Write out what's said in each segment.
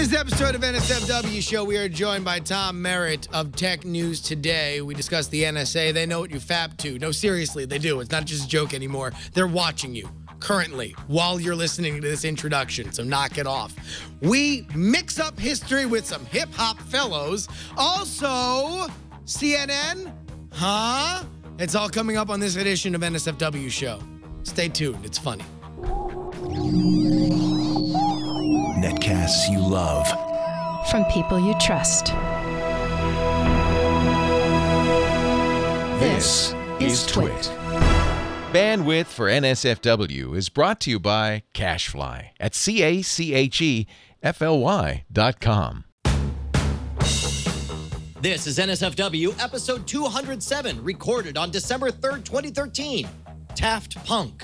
this episode of NSFW Show, we are joined by Tom Merritt of Tech News Today. We discuss the NSA. They know what you fab to. No, seriously, they do. It's not just a joke anymore. They're watching you currently while you're listening to this introduction, so knock it off. We mix up history with some hip hop fellows. Also, CNN, huh? It's all coming up on this edition of NSFW Show. Stay tuned, it's funny. Netcasts you love. From people you trust. This is Twit. Bandwidth for NSFW is brought to you by CacheFly at C A C H E F L Y dot com. This is NSFW episode 207, recorded on December 3rd, 2013. Taft Punk.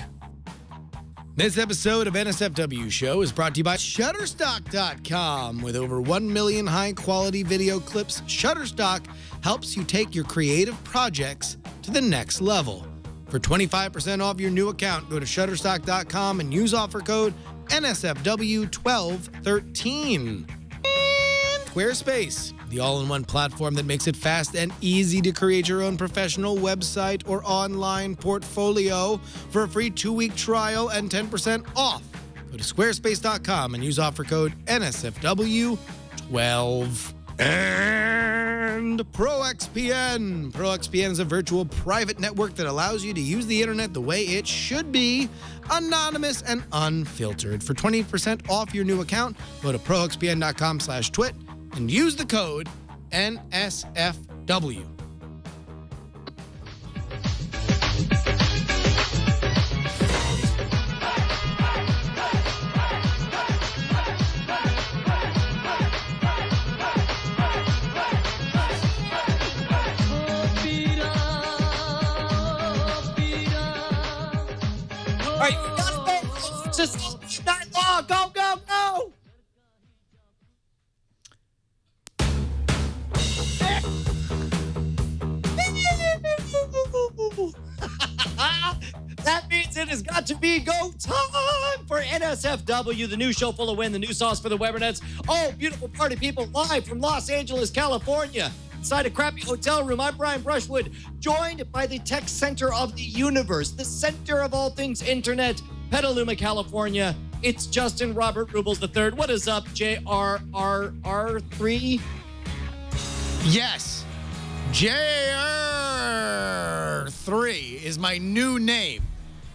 This episode of NSFW Show is brought to you by Shutterstock.com. With over 1 million high quality video clips, Shutterstock helps you take your creative projects to the next level. For 25% off your new account, go to Shutterstock.com and use offer code NSFW1213. And Squarespace, the all in one platform that makes it fast and easy to create your own professional website or online portfolio for a free two week trial and 10% off. Go to squarespace.com and use offer code NSFW12. And ProXPN. ProXPN is a virtual private network that allows you to use the internet the way it should be, anonymous and unfiltered. For 20% off your new account, go to proxpn.com slash twit and use the code NSFW. All right, you gotta go. Just NSFW, the new show full of win, the new sauce for the Webernets. Oh, beautiful party people live from Los Angeles, California. Inside a crappy hotel room, I'm Brian Brushwood, joined by the tech center of the universe, the center of all things internet, Petaluma, California. It's Justin Robert Rubles III. What is up, JRRR3? Yes, JR3 is my new name.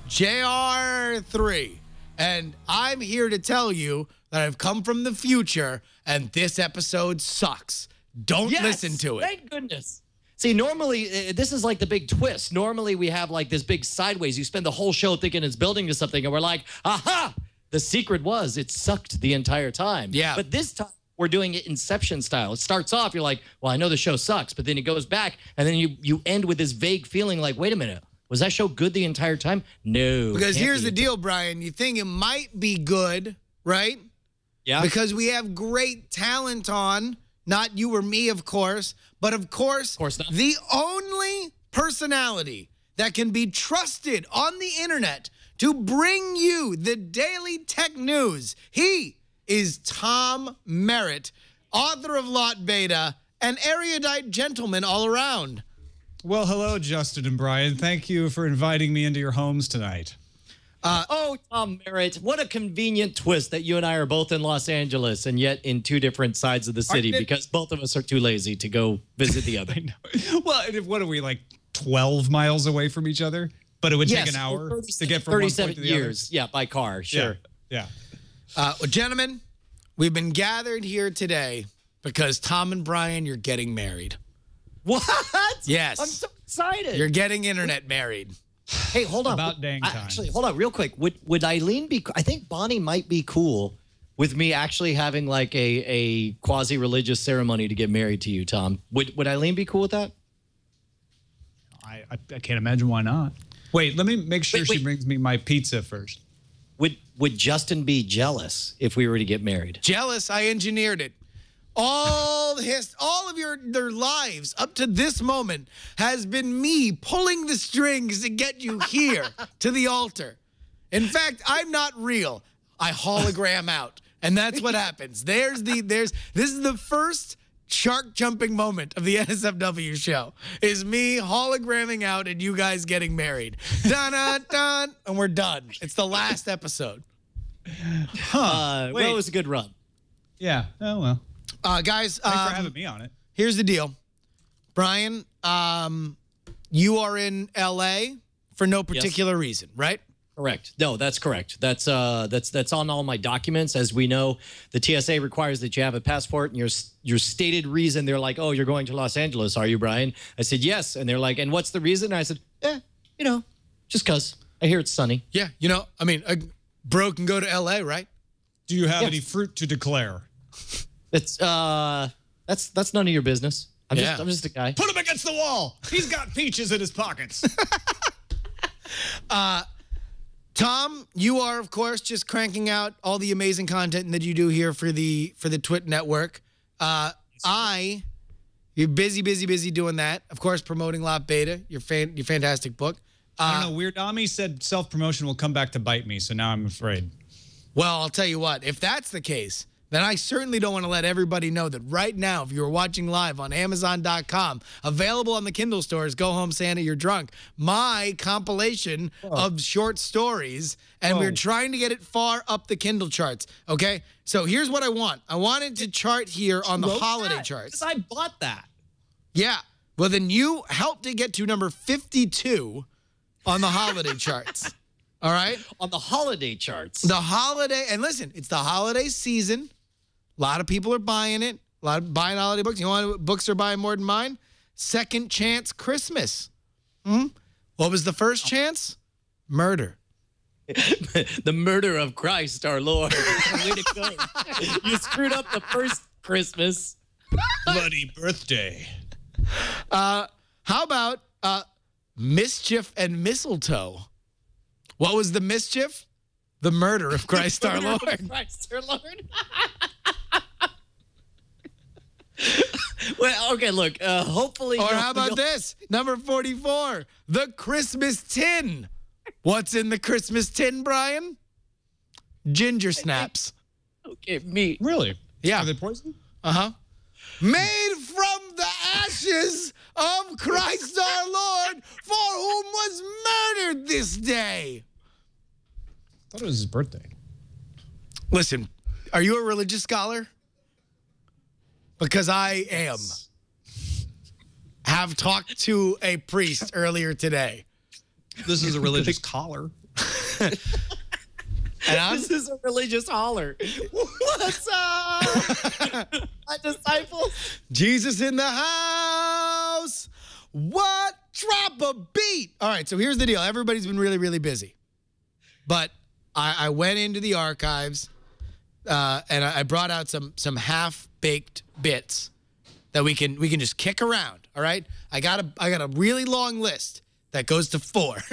JR3. And I'm here to tell you that I've come from the future and this episode sucks. Don't Yes! listen to it. Thank goodness. See, normally uh, this is like the big twist. Normally we have like this big sideways. You spend the whole show thinking it's building to something, and we're like, aha! The secret was it sucked the entire time. Yeah. But this time we're doing it Inception style. It starts off, you're like, well, I know the show sucks, but then it goes back, and then you you end with this vague feeling like, wait a minute, was that show good the entire time? No. Because here's be. the deal, Brian. You think it might be good, right? Yeah. Because we have great talent on, not you or me, of course, but of course, of course not. the only personality that can be trusted on the internet to bring you the daily tech news. He is Tom Merritt, author of Lot Beta, an erudite gentleman all around. Well, hello, Justin and Brian. Thank you for inviting me into your homes tonight. Oh, Tom Merritt, what a convenient twist that you and I are both in Los Angeles and yet in two different sides of the city it- because both of us are too lazy to go visit the other. Well, and if, what are we like 12 miles away from each other? But it would take an hour 30 to get from one point 37 to the years. Yeah, by car, other. sure. Yeah. Uh, well, gentlemen, we've been gathered here today because Tom and Brian, you're getting married. What? Yes. I'm so excited. You're getting internet married. hey, hold on. About dang time. Actually, hold on real quick. Would would Eileen be I think Bonnie might be cool with me actually having like a a quasi religious ceremony to get married to you, Tom. Would would Eileen be cool with that? I, I, I can't imagine why not. Wait, let me make sure Wait, she wait. brings me my pizza first. Would would Justin be jealous if we were to get married? Jealous, I engineered it. All his, all of your their lives up to this moment has been me pulling the strings to get you here to the altar. In fact, I'm not real. I hologram out, And that's what happens. There's the there's this is the first shark jumping moment of the NSFW show is me hologramming out and you guys getting married. Dun dun dun and we're done. It's the last episode. Uh, well, it was a good run. Yeah. Oh well. Uh guys, Thanks for um, having me on it. here's the deal. Brian, um you are in LA for no particular reason, right? Correct. No, that's correct. That's uh that's that's on all my documents. As we know, the TSA requires that you have a passport and your your stated reason. They're like, "Oh, you're going to Los Angeles, are you, Brian?" I said, "Yes." And they're like, "And what's the reason?" I said, "Yeah, you know, just cuz I hear it's sunny." Yeah, you know, I mean, a bro can go to LA, right? Do you have Yes. any fruit to declare? It's uh that's that's none of your business. I'm Yeah. just I'm just a guy. Put him against the wall. He's got peaches in his pockets. uh, Tom, you are of course just cranking out all the amazing content that you do here for the for the Twit network. Uh, I, you're busy, busy, busy doing that. Of course, promoting Lot Beta, your fan, your fantastic book. I Uh, don't know. Weird Ami said self promotion will come back to bite me, so now I'm afraid. Well, I'll tell you what, if that's the case, then I certainly don't want to let everybody know that right now, if you're watching live on Amazon.com, available on the Kindle stores, Go Home Santa, You're Drunk, my compilation oh. of short stories, and we're trying to get it far up the Kindle charts. Okay? So here's what I want I wanted to chart here on the holiday that? charts. I bought that. Yeah. Well, then you helped it get to number 52 on the holiday charts. All right? On the holiday charts. The holiday, and listen, it's the holiday season. A lot of people are buying it. A lot of buying holiday books. You know what books are buying more than mine? Second Chance Christmas. Hmm? What was the first chance? Murder. the murder of Christ our Lord. Way to go. you screwed up the first Christmas. Bloody birthday. Uh, how about uh, Mischief and Mistletoe? What was the mischief? The murder of Christ our Murder of Lord. Christ our Lord. well, okay, look, uh, hopefully. Or how about this? Number 44, the Christmas tin. What's in the Christmas tin, Brian? Ginger snaps. Okay, me. Really? Yeah. Are they poison? Uh huh. Made from the ashes of Christ our Lord, for whom was murdered this day. I thought it was his birthday. Listen, are you a religious scholar? Because I am. Have talked to a priest earlier today. This is a religious collar. And I'm This is a religious holler. What's up? My disciples. Jesus in the house. What? Drop a beat. All right, so here's the deal. Everybody's been really, really busy. But I, I went into the archives uh, and I, I brought out some some half-baked bits that we can we can just kick around. All right. I got a I got a really long list that goes to four.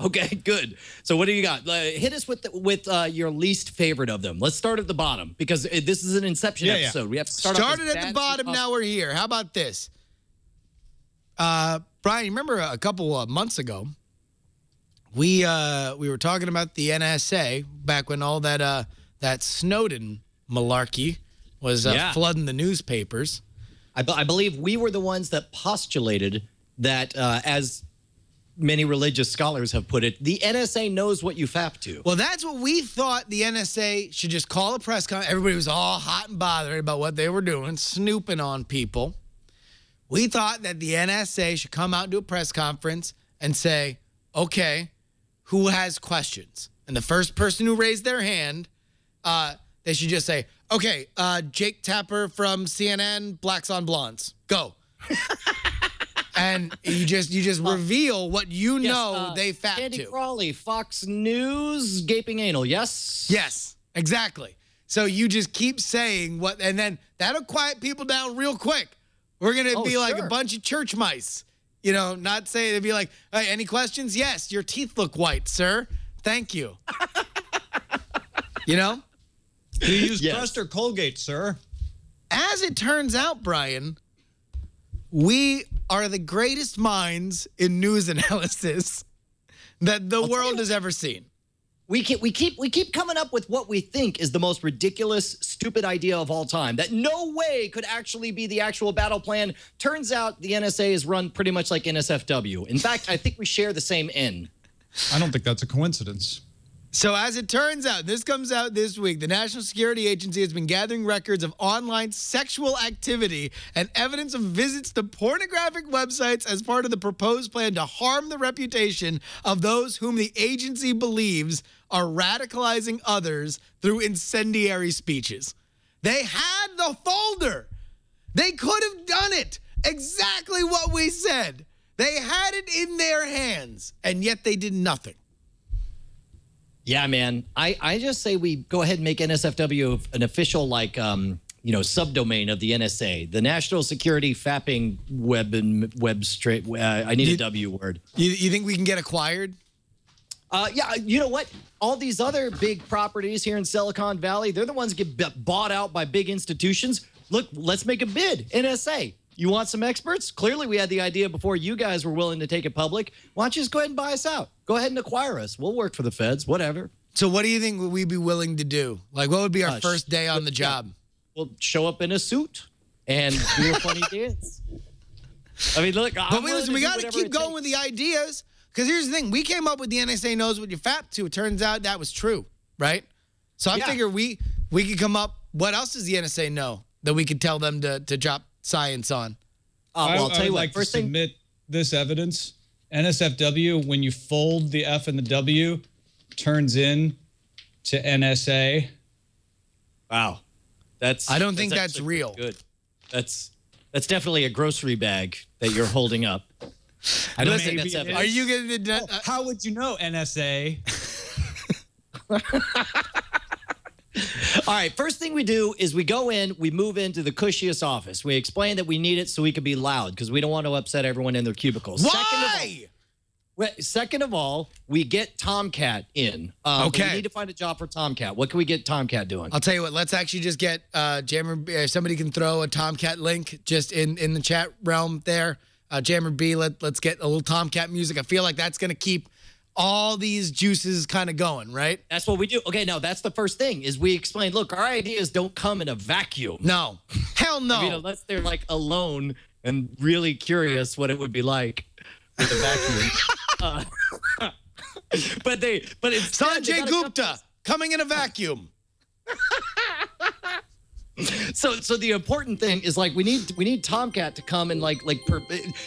Okay, good. So what do you got? Uh, hit us with the, with uh, your least favorite of them. Let's start at the bottom because this is an Inception Yeah, yeah. episode. We have to start. Started at the bottom. Now we're here. How about this? Uh, Brian, you remember a couple of months ago, we uh, we were talking about the NSA back when all that uh, that Snowden malarkey was uh, Yeah. flooding the newspapers. I, be- I believe we were the ones that postulated that, uh, as many religious scholars have put it, the NSA knows what you fap to. Well, that's what we thought the NSA should just call a press conference. Everybody was all hot and bothered about what they were doing, snooping on people. We thought that the NSA should come out and do a press conference and say, okay, who has questions? And the first person who raised their hand, uh, they should just say, okay, uh, Jake Tapper from CNN, Blacks on Blondes, go. and you just you just reveal what you Yes, know uh, they fap Andy to. Crawley, Fox News, gaping anal. Yes. Yes, exactly. So you just keep saying what, and then that'll quiet people down real quick. We're gonna Oh, be like a bunch of church mice, you know, not say they'd be like, hey, any questions? Yes, your teeth look white, sir. Thank you. you know, Do you use Yes. Crest or Colgate, sir? as it turns out, Brian, we are the greatest minds in news analysis that the world has ever seen. We keep we keep we keep coming up with what we think is the most ridiculous, stupid idea of all time that no way could actually be the actual battle plan. Turns out the NSA is run pretty much like NSFW. In fact, I think we share the same N. I don't think that's a coincidence. So, as it turns out, this comes out this week. The National Security Agency has been gathering records of online sexual activity and evidence of visits to pornographic websites as part of the proposed plan to harm the reputation of those whom the agency believes are radicalizing others through incendiary speeches. They had the folder, they could have done it. Exactly what we said. They had it in their hands, and yet they did nothing. Yeah, man. I, I just say we go ahead and make NSFW an official, like, um, you know, subdomain of the NSA, the National Security Fapping Web and Web Straight. Uh, I need a W word. You, you think we can get acquired? Uh, yeah, you know what? All these other big properties here in Silicon Valley, they're the ones that get bought out by big institutions. Look, let's make a bid. NSA, you want some experts? Clearly, we had the idea before you guys were willing to take it public. Why don't you just go ahead and buy us out? Go ahead and acquire us. We'll work for the feds, whatever. So, what do you think we'd we be willing to do? Like, what would be our Uh, first day on the job? We'll show up in a suit and do a funny dance. I mean, look, But wait, listen, we got to keep going with the ideas. Because here's the thing we came up with the NSA knows what you fap to. It turns out that was true, right? So, I Yeah. figure we we could come up. What else does the NSA know that we could tell them to, to drop science on? Uh, well, I'll tell I you what. like First to thing, submit this evidence. NSFW, when you fold the F and the W, turns in to NSA. wow, that's. I don't think that's real. Good. That's that's definitely a grocery bag that you're holding up. I don't Listen, think that's evidence. Are you going to. Oh, how would you know NSA? All right, first thing we do is we go in, we move into the cushiest office. We explain that we need it so we can be loud because we don't want to upset everyone in their cubicles. Second of all, Why? Second of all, we get Tomcat in. Um, Okay. We need to find a job for Tomcat. What can we get Tomcat doing? I'll tell you what. Let's actually just get uh, Jammer. Uh, somebody can throw a Tomcat link just in in the chat realm there. Uh, Jammer B. Let Let's get a little Tomcat music. I feel like that's gonna keep all these juices kind of going, right? That's what we do. Okay, no, that's the first thing is we explain, look, our ideas don't come in a vacuum. No, hell no. I mean, unless they're like alone and really curious what it would be like with a vacuum. uh, but they, but it's Sanjay Gupta coming in a vacuum. So, so the important thing is like we need we need Tomcat to come and like like per,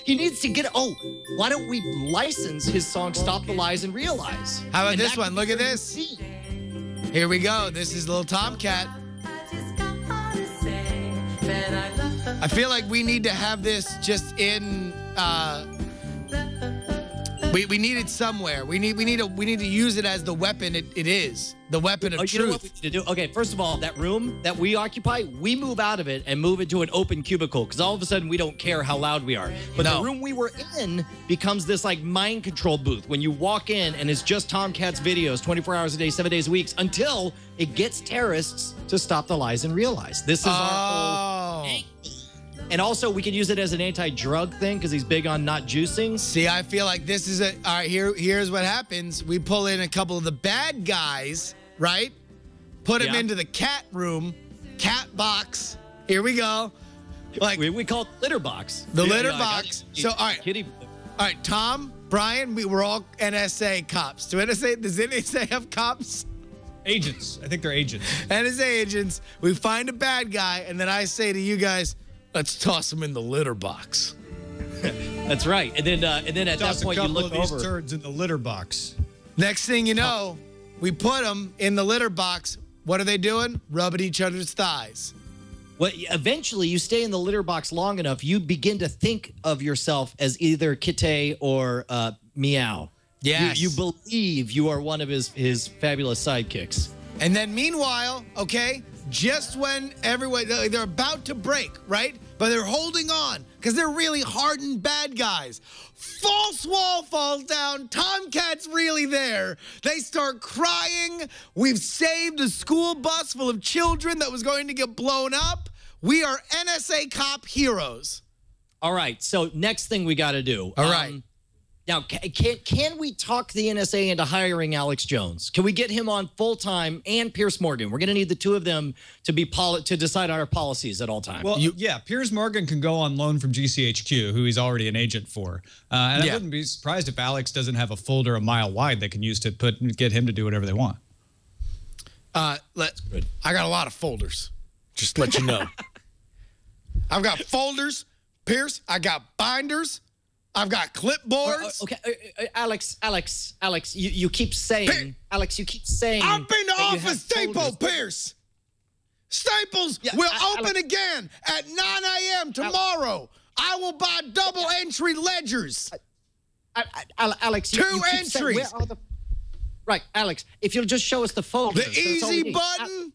he needs to get. Oh, why don't we license his song "Stop the Lies and Realize"? How about And this one? Look at this. seen. Here we go. This is little Tomcat. I feel like we need to have this just in. Uh, we, we need it somewhere. We need we need to we need to use it as the weapon it, it is. The weapon of Oh, you know what truth. we need to do? Okay, first of all, that room that we occupy, we move out of it and move into an open cubicle because all of a sudden we don't care how loud we are. But No. the room we were in becomes this like mind control booth when you walk in and it's just Tomcat's videos 24 hours a day, seven days a week until it gets terrorists to stop the lies and realize. This is our whole. Oh. And also, we can use it as an anti-drug thing because he's big on not juicing. See, I feel like this is a all right. Here, here's what happens. We pull in a couple of the bad guys, right? Put them Yeah. into the cat room, cat box. Here we go. Like We, we call it litter box. The Yeah, litter I- box. So, all right. Kitty. All right, Tom, Brian, we were all NSA cops. Do NSA does NSA have cops? Agents. I think they're agents. NSA agents. We find a bad guy, and then I say to you guys, let's toss them in the litter box. That's right. And then, uh, and then at Toss that a point, you look of these over. turds in the litter box. Next thing you know, we put them in the litter box. What are they doing? Rubbing each other's thighs. Well, eventually, you stay in the litter box long enough, you begin to think of yourself as either Kite or uh, Meow. Yes. You, you believe you are one of his his fabulous sidekicks. And then meanwhile, okay, just when everyone they're about to break, right? But they're holding on because they're really hardened bad guys. False wall falls down. Tomcat's really there. They start crying. We've saved a school bus full of children that was going to get blown up. We are NSA cop heroes. All right. So next thing we got to do. All right. Um, Now, can can we talk the NSA into hiring Alex Jones? Can we get him on full time and Piers Morgan? We're going to need the two of them to be poli- to decide our policies at all times. Well, yeah, Piers Morgan can go on loan from GCHQ, who he's already an agent for. Uh, and Yeah. I wouldn't be surprised if Alex doesn't have a folder a mile wide they can use to put get him to do whatever they want. Uh, let, I got a lot of folders. Just to let you know. I've got folders, Pierce. I got binders. I've got Uh, clipboards. okay, uh, uh, Alex, Alex, Alex, you, you keep saying, Pier- Alex, you keep saying. I've been to Office Depot. Piers. Staples Yeah, will I- open Alex- again at 9 a.m. tomorrow. I will buy double entry ledgers. I- I- Al- Alex, you, Two you saying, entries. where are the? Right, Alex. If you'll just show us the folders. The that's all we easy button.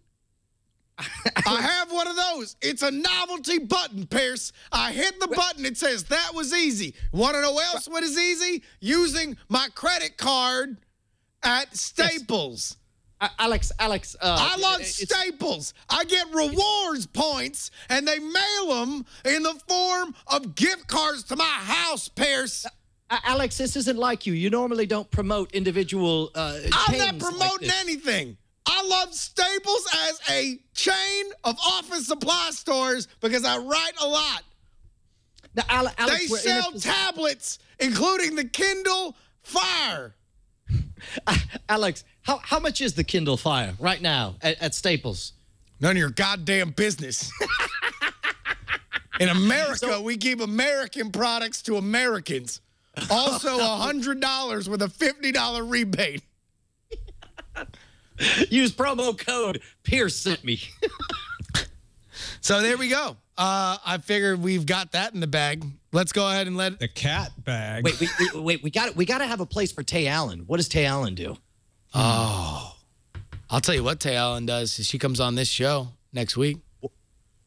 I have one of those. It's a novelty button, Piers. I hit the button. It says that was easy. Want to know else what is easy? Using my credit card at Staples. Alex, Alex. Uh, I love Staples. I get rewards points, and they mail them in the form of gift cards to my house, Piers. Alex, this isn't like you. You normally don't promote individual. Uh, I'm not chains like promoting anything. I love Staples as a chain of office supply stores because I write a lot. Now, Alex, They in sell tablets, including the Kindle Fire. Alex, how, how much is the Kindle Fire right now at, at Staples? None of your goddamn business. In America, we give American products to Americans. Also, $100 with a $50 rebate. Use promo code Piers sent me. So there we go. Uh, I figured we've got that in the bag. Let's go ahead and let The cat bag. wait, we, we, wait, we got we got to have a place for Tay Allen. What does Tay Allen do? Oh, I'll tell you what Tay Allen does. is She comes on this show next week.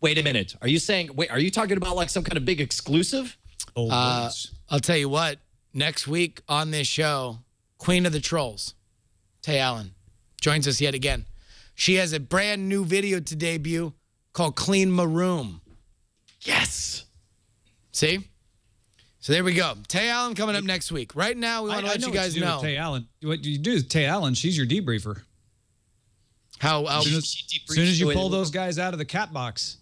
Wait a minute. Are you saying? Wait, are you talking about like some kind of big exclusive? Old Uh. I'll tell you what. Next week on this show, Queen of the Trolls, Tay Allen, joins us yet again. She has a brand new video to debut called "Clean My Room." Yes. See? So there we go. Tay Allen coming up next week. Right now, we want to let know you what guys to do with know Tay Allen. What do you do is Tay Allen. She's your debriefer. how. how As soon as, soon as you pull those guys out of the cat box,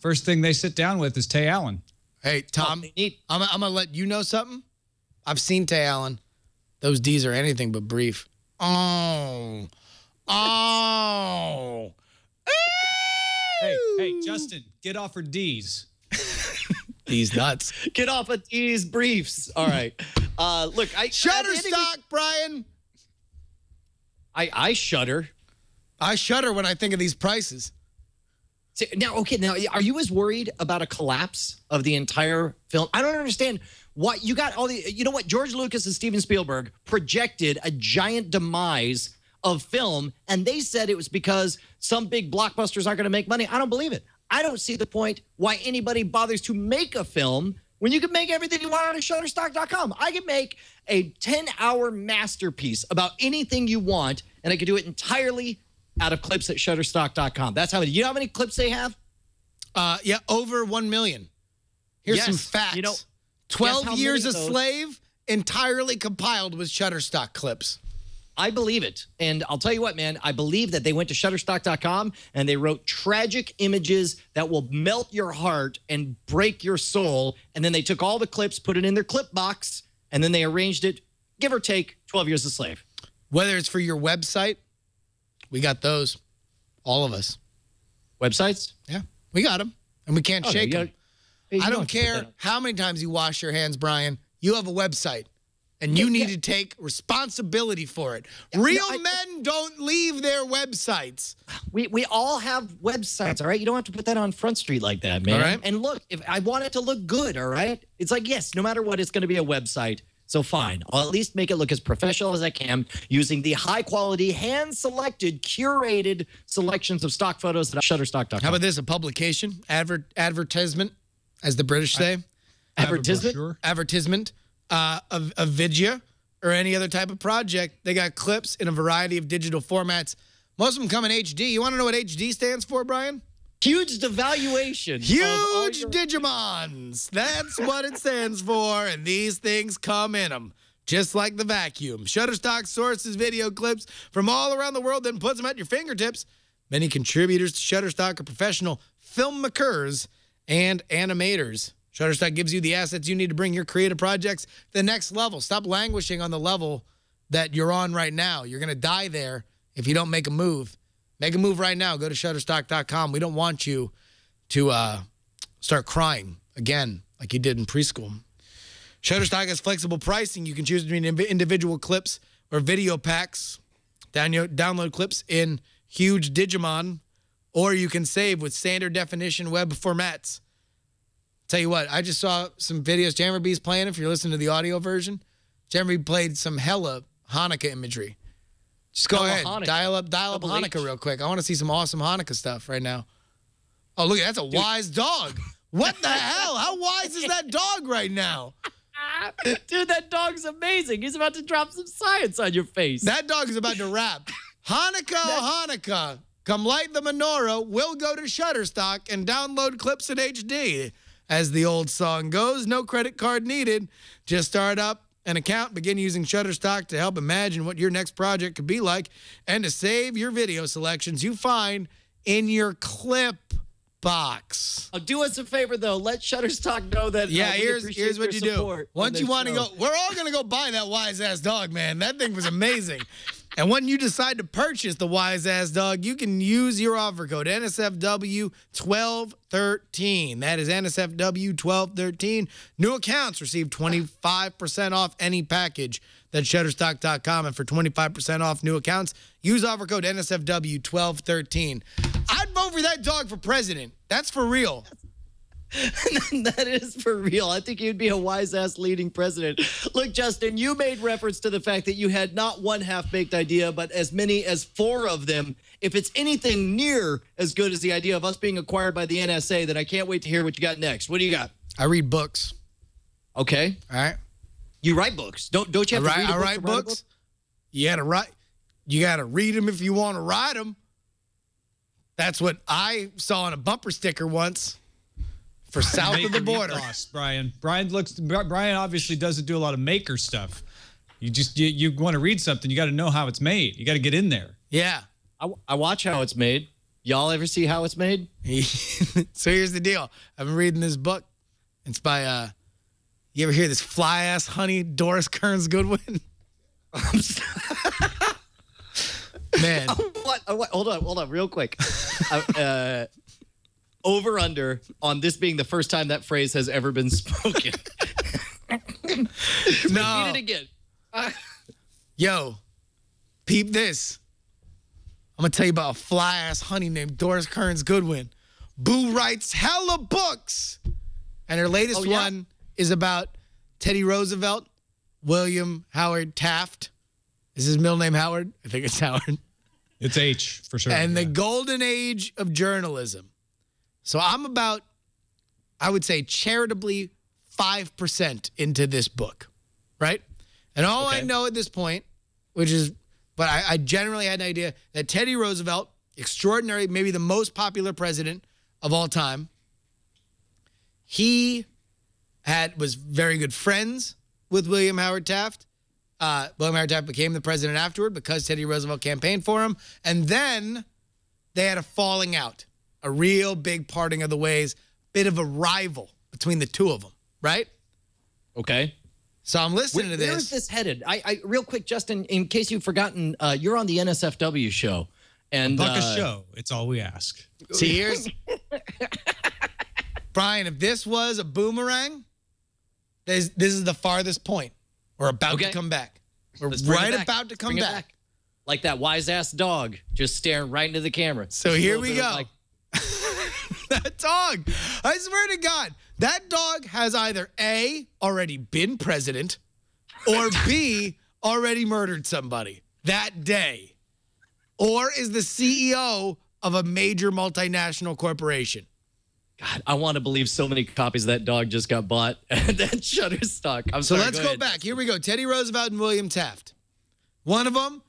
first thing they sit down with is Tay Allen. hey, Tom, they I'm, I'm going to let you know something. I've seen Tay Allen. Those D's are anything but brief. Oh. Oh. Hey, hey, Justin, get off her D's. These nuts. Get off of these briefs. All right. Uh, look, I Shutterstock, Brian. I I shudder. I shudder when I think of these prices. See, Now, okay, now are you as worried about a collapse of the entire film? I don't understand what you got all the you know what George Lucas and Steven Spielberg projected a giant demise of film and they said it was because some big blockbusters aren't going to make money. I don't believe it. I don't see the point why anybody bothers to make a film when you can make everything you want on shutterstock.com. I can make a 10-hour masterpiece about anything you want and I can do it entirely out of clips at shutterstock.com. That's how many. You know how many clips they have? Uh, yeah, over 1 million. Here's Yes, some facts. you know- 12 years a many of those- slave, entirely compiled with Shutterstock clips. I believe it. And I'll tell you what, man, I believe that they went to shutterstock.com and they wrote tragic images that will melt your heart and break your soul. And then they took all the clips, put it in their clip box, and then they arranged it, give or take 12 years a slave. Whether it's for your website, we got those. All of us. Websites? Yeah, we got them. And we can't Oh, shake you them. you I don't care how many times you wash your hands, Brian. You have a website. And you Yeah, need yeah. to take responsibility for it. Real I- men don't leave their websites. We we all have websites, all right? You don't have to put that on Front Street like that, man. All right. And look, if I want it to look good, all right? It's like, yes, no matter what, it's going to be a website. So fine. I'll at least make it look as professional as I can using the high quality, hand selected, curated selections of stock photos at shutterstock.com. How about this? A publication, adver- advertisement, as the British say. Have a advertisement? advertisement uh, of, of Vidya or any other type of project. They got clips in a variety of digital formats. Most of them come in HD. You want to know what HD stands for, Brian? Huge devaluation. Huge Digimons. That's what it stands for. And these things come in them. just like the vacuum. Shutterstock sources video clips from all around the world, then puts them at your fingertips. Many contributors to Shutterstock are professional filmmakers and animators. Shutterstock gives you the assets you need to bring your creative projects to the next level. Stop languishing on the level that you're on right now. You're going to die there if you don't make a move. Make a move right now. Go to shutterstock.com. We don't want you to uh, start crying again like you did in preschool. Shutterstock has flexible pricing. You can choose between individual clips or video packs. Download clips in huge Digimon, or you can save with standard definition web formats. Tell you what, I just saw some videos. Jammer B's playing. If you're listening to the audio version, Jammer B played some hella Hanukkah imagery. Just go Hella ahead, Hanukkah. dial up, dial up Hanukkah H. real quick. I want to see some awesome Hanukkah stuff right now. Oh, look, that's a wise dog. What the hell? How wise is that dog right now? Dude, that dog's amazing. He's about to drop some science on your face. That dog is about to rap. Hanukkah, oh Hanukkah. Come light the menorah. We'll go to Shutterstock and download clips in HD. As the old song goes, no credit card needed. Just start up an account, begin using Shutterstock to help imagine what your next project could be like, and to save your video selections you find in your clip box. Uh, do us a favor though. Let Shutterstock know that. uh, Yeah, we here's here's what you do. Once you want to go, we're all gonna go buy that wise ass dog, man. That thing was amazing. and when you decide to purchase the wise ass dog, you can use your offer code NSFW1213. That is NSFW1213. New accounts receive 25% off any package. That's Shutterstock.com. And for 25% off new accounts, use offer code NSFW1213. I'd vote for that dog for president. That's for real. that is for real. I think you'd be a wise ass leading president. Look, Justin, you made reference to the fact that you had not one half baked idea, but as many as four of them. If it's anything near as good as the idea of us being acquired by the NSA, then I can't wait to hear what you got next. What do you got? I read books. Okay, All right. you write books. Don't don't you I have to write, read a I write to books. book? You gotta write. You gotta read them if you want to write them. That's what I saw on a bumper sticker once for south of the border. ethos, Brian. Brian looks. Brian obviously doesn't do a lot of maker stuff. You just you, you want to read something, you got to know how it's made. You got to get in there. Yeah. I, I watch how it's made. Y'all ever see how it's made? so here's the deal. I've been reading this book. It's by uh you ever hear this fly ass honey Doris Kearns Goodwin? Man. what? uh, what? Hold on, hold on, real quick. uh, uh, over under on this being the first time that phrase has ever been spoken. Read No. it again. Yo, peep this. I'm gonna tell you about a fly ass honey named Doris Kearns Goodwin. Boo writes hella books. And her latest Oh, yeah? one is about Teddy Roosevelt, William Howard Taft. Is his middle name Howard? I think it's Howard. It's H for sure. and the golden age of journalism. So I'm about, I would say, charitably 5% into this book, right? And all I know at this point, which is, but I, I generally had an idea that Teddy Roosevelt, extraordinary, maybe the most popular president of all time, he had was very good friends with William Howard Taft. Uh, William Howard Taft became the president afterward because Teddy Roosevelt campaigned for him. And then they had a falling out, a real big parting of the ways, bit of a rival between the two of them, right? Okay. So I'm listening Where, to where this. is this headed? I, I real quick, Justin, in case you've forgotten, uh, you're on the NSFW show, and buck uh, a show. It's all we ask. See, here's Brian. If this was a boomerang, this, this is the farthest point. We're about Okay. to come back. We're Let's right back. about to come bring it back. Like that wise ass dog, just staring right into the camera. So Just here we go. like, that dog. I swear to God, that dog has either A, already been president, or B, already murdered somebody that day, or is the CEO of a major multinational corporation. God, I want to believe so many copies of that dog just got bought at that Shutterstock. I'm So sorry, let's go, ahead. back. Here we go. Teddy Roosevelt and William Taft. One of them,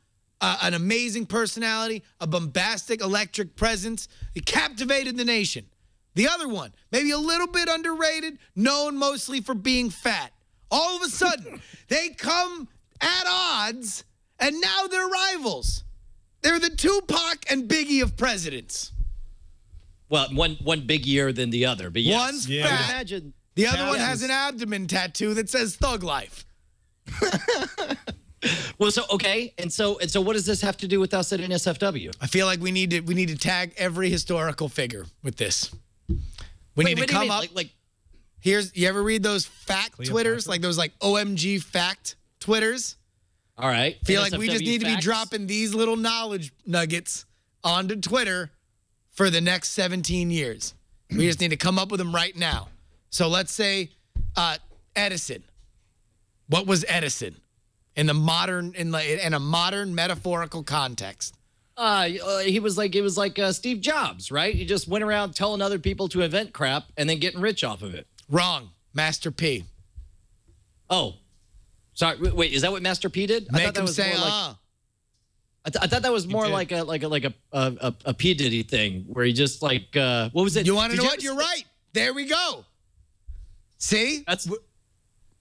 uh, an amazing personality, a bombastic electric presence. He captivated the nation. The other one, maybe a little bit underrated, known mostly for being fat. All of a sudden, they come at odds, and now they're rivals. They're the Tupac and Biggie of presidents. Well, one one big year than the other, but yes. One's Yeah. I fat, imagine. the other one has an abdomen tattoo that says Thug Life. Well, so okay, and so and so, what does this have to do with us at NSFW? I feel like we need to we need to tag every historical figure with this. We Wait, need to you come up. Like, like Here's you ever read those fact Cleopatra? twitters like those like OMG fact twitters? all right. Feel like we just NSFW need to be dropping these little knowledge nuggets onto Twitter for the next 17 years. We just need to come up with them right now. So let's say uh, Edison. What was Edison in the modern in like in a modern metaphorical context? Uh, uh, he was like it was like uh, Steve Jobs, right? He just went around telling other people to invent crap and then getting rich off of it. Wrong. Master P. Oh, sorry. Wait, is that what Master P did? I Make thought that him was say, more like uh. I, th- I thought that was more like a like a like a a, a, P Diddy thing where he just like uh, what was it? You want to know ever what? You're right. There we go. See? That's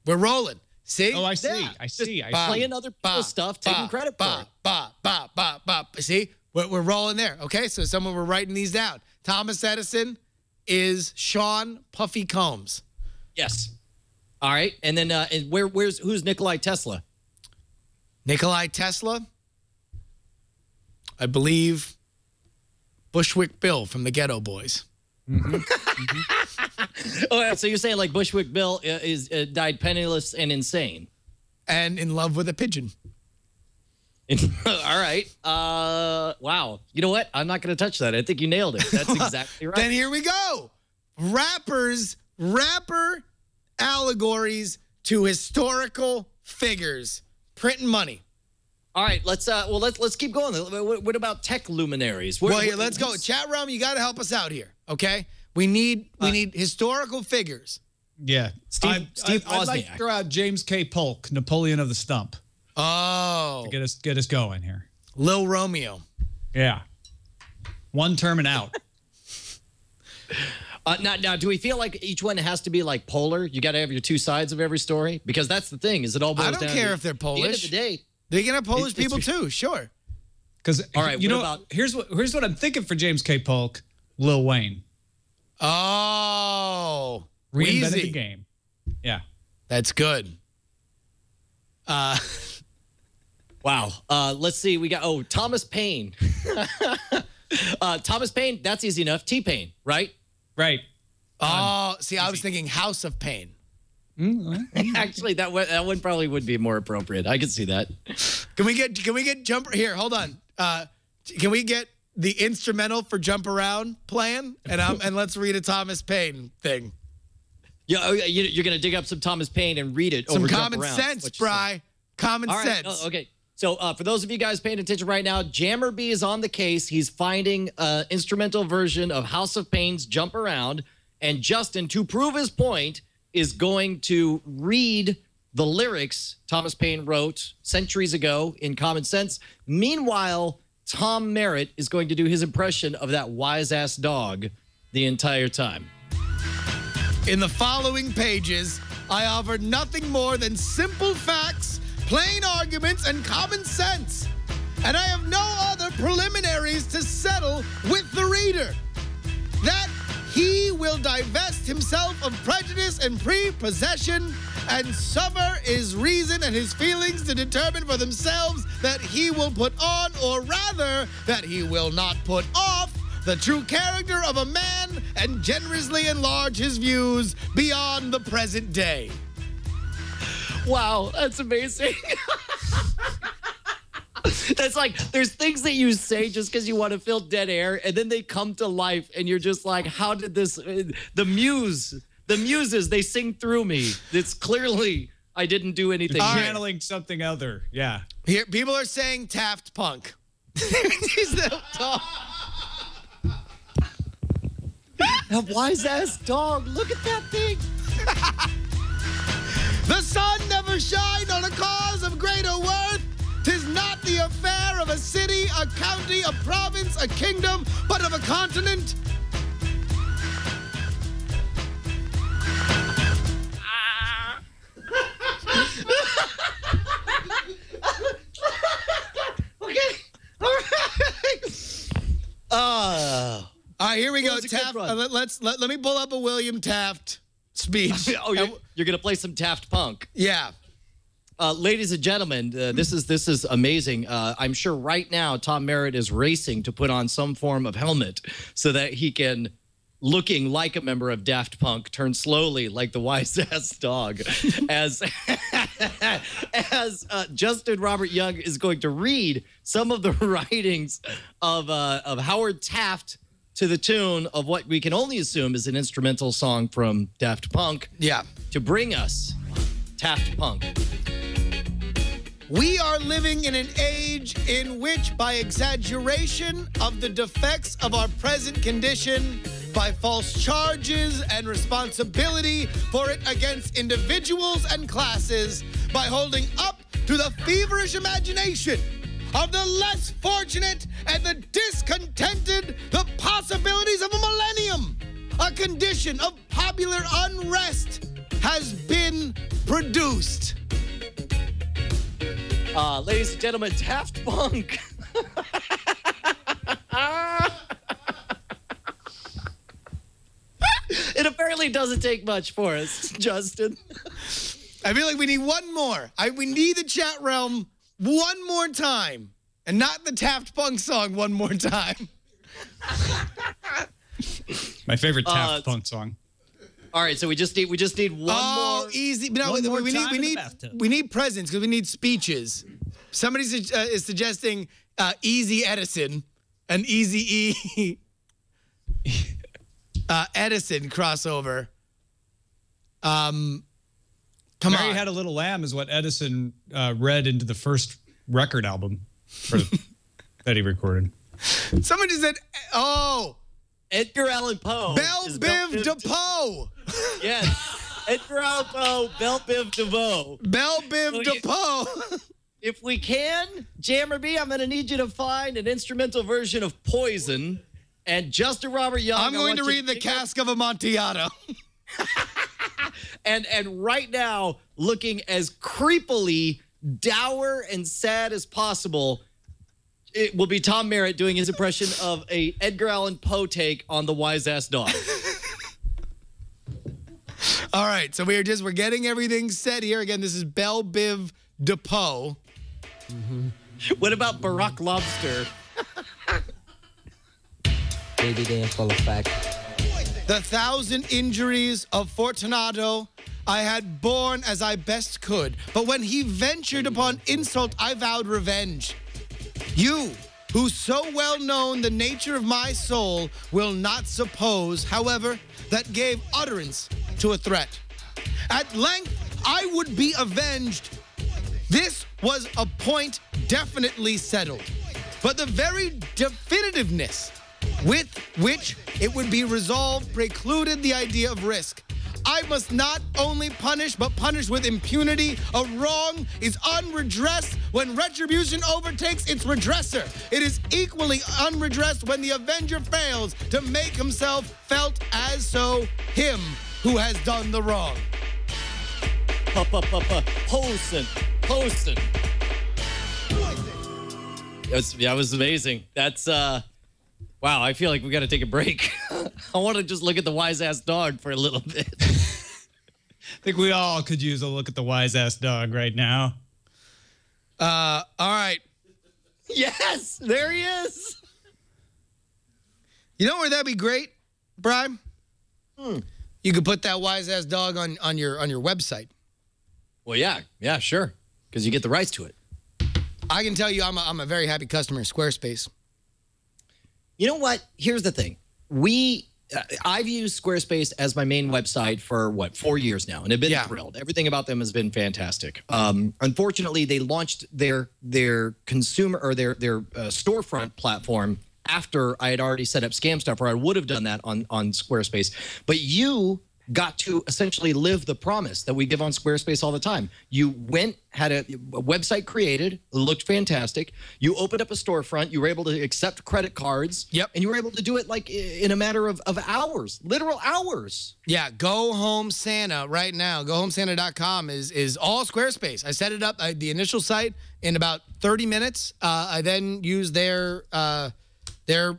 We're rolling. See? Oh, I see. Yeah, I see. I Ba, see. playing other people's stuff, taking credit for it. Ba, ba, ba, ba, ba. See, we're, we're rolling there. Okay, so someone we're writing these down. Thomas Edison is Sean Puffy Combs. Yes. All right, and then uh, and where where's who's Nikolai Tesla? Nikolai Tesla, I believe Bushwick Bill from the Geto Boys. Oh, so you're saying like Bushwick Bill uh, is uh, died penniless and insane? And in love with a pigeon. All right. Uh, wow. You know what? I'm not going to touch that. I think you nailed it. That's exactly right. Then here we go. Rappers, rapper allegories to historical figures. Printing money. All right. Let's uh. Well, let's let's keep going. What, what about tech luminaries? Where- Well, here, let's go. Chat room, you got to help us out here, okay? We need we need historical figures. Yeah. Steve- I, Steve I, would like to throw out James K. Polk, Napoleon of the Stump. Oh, Get us get us going here. Lil Romeo. Yeah. One term and out. Uh, now, now, do we feel like each one has to be like polar? You got to have your two sides of every story because that's the thing. Is it all boils I don't down care to- if they're At the end of the day, They can have Polish It's- people too, sure. Because All right, you what know, about- here's what here's what I'm thinking for James K. Polk, Lil Wayne, Oh, reinvented the game. Yeah. That's good. Uh, wow. Uh, let's see. We got oh Thomas Paine. uh, Thomas Paine. That's easy enough. T Pain, right? Right. oh, see, I was thinking House of Pain. Actually, that one, that one probably would be more appropriate. I could see that. Can we get can we get jump here? Hold on. Uh, can we get the instrumental for Jump Around playing? And um, and let's read a Thomas Paine thing. Yeah, oh, you're gonna dig up some Thomas Paine and read it. Some over Jump common Around, sense. Bry. Common All right. sense. oh, okay. So uh, for those of you guys paying attention right now, Jammer B is on the case. He's finding an instrumental version of House of Pain's "Jump Around," and Justin, to prove his point, is going to read the lyrics Thomas Paine wrote centuries ago in Common Sense. Meanwhile, Tom Merritt is going to do his impression of that wise ass dog the entire time. In the following pages, I offer nothing more than simple facts, plain arguments, and common sense. And I have no other preliminaries to settle with the reader. That he will divest himself of prejudice and prepossession and suffer his reason and his feelings to determine for themselves that he will put on, or rather, that he will not put off, the true character of a man and generously enlarge his views beyond the present day. Wow, that's amazing. that's like there's things that you say just because you want to fill dead air, and then they come to life, and you're just like, how did this? uh, The muse, the muses, they sing through me. It's clearly I didn't do anything. All right. Channeling something other. Yeah. Here, people are saying Taft Punk. He's the top. A wise ass dog. Look at that thing. The sun never shine on a cause of greater worth. Tis not the affair of a city, a county, a province, a kingdom, but of a continent. Ah. okay. All right. Oh. All right, here we go. Taft. Uh, let, us let, let me pull up a William Taft speech. oh, you're, you're gonna play some Taft punk. Yeah. Uh, ladies and gentlemen, uh, this is this is amazing. Uh, I'm sure right now Tom Merritt is racing to put on some form of helmet so that he can looking like a member of Daft Punk, turn slowly like the wise ass dog, as as uh, Justin Robert Young is going to read some of the writings of uh, of Howard Taft to the tune of what we can only assume is an instrumental song from Daft Punk Yeah. to bring us Taft Punk. We are living in an age in which, by exaggeration of the defects of our present condition, by false charges and responsibility for it against individuals and classes, by holding up to the feverish imagination of the less fortunate and the discontented the possibilities of a millennium, a condition of popular unrest has been produced. Uh, ladies and gentlemen, Taft Punk. it apparently doesn't take much for us, Justin. I feel like we need one more. I we need the chat realm one more time, and not the Taft Punk song one more time. My favorite Uh, Taft Punk song. All right, so we just need we just need one oh, more. easy. No, one we, more we need time we need we need presents because we need speeches. Somebody su- uh, is suggesting uh, Easy Edison, an Easy E uh, Edison crossover. Um, come Mary on. Had a Little Lamb is what Edison uh, read into the first record album or- that he recorded. Somebody said, "Oh, Edgar Allan Poe. Belle is Biv DePoe." Yes, Edgar Allan Poe, Belle Biv DeVoe. Belle Biv. DePoe. If we can, Jammer B, I'm going to need you to find an instrumental version of Poison. And Justin Robert Young. I'm going to read the pick up- cask of Amontillado. and and right now looking as creepily dour and sad as possible it will be Tom Merritt doing his impression of a Edgar Allan Poe take on the wise ass dog. All right, so we are just we're getting everything set here. Again, this is Belle Biv DePoe. Mm-hmm. what about Barack Lobster? Baby, ain't full of fact. The thousand injuries of Fortunato I had borne as I best could, but when he ventured upon insult, I vowed revenge. You, who so well known the nature of my soul, will not suppose, however, that gave utterance to a threat. At length, I would be avenged. This was a point definitely settled. But the very definitiveness with which it would be resolved precluded the idea of risk. I must not only punish, but punish with impunity. A wrong is unredressed when retribution overtakes its redresser. It is equally unredressed when the avenger fails to make himself felt as so him who has done the wrong. Posen. Posen. That was, that was amazing. That's uh wow, I feel like we gotta take a break. I want to just look at the wise ass dog for a little bit. I think we all could use a look at the wise ass dog right now. Uh, all right. yes, there he is. You know where that'd be great, Brian? You could put that wise ass dog on, on your on your website. Well, yeah, yeah, sure. Because you get the rights to it. I can tell you I'm a, I'm a very happy customer of Squarespace. You know what? Here's the thing. We uh, I've used Squarespace as my main website for what four years now, and I've been Yeah. thrilled. Everything about them has been fantastic. Um, unfortunately, they launched their their consumer or their their uh, storefront platform after I had already set up Scam Stuff, or I would have done that on on Squarespace. But you got to essentially live the promise that we give on Squarespace all the time. You went, had a, a website created, looked fantastic. You opened up a storefront. You were able to accept credit cards. Yep. And you were able to do it like in a matter of, of hours, literal hours. Yeah, Go Home Santa right now. GoHomeSanta.com is is all Squarespace. I set it up uh, the initial site in about 30 minutes. Uh, I then used their uh, their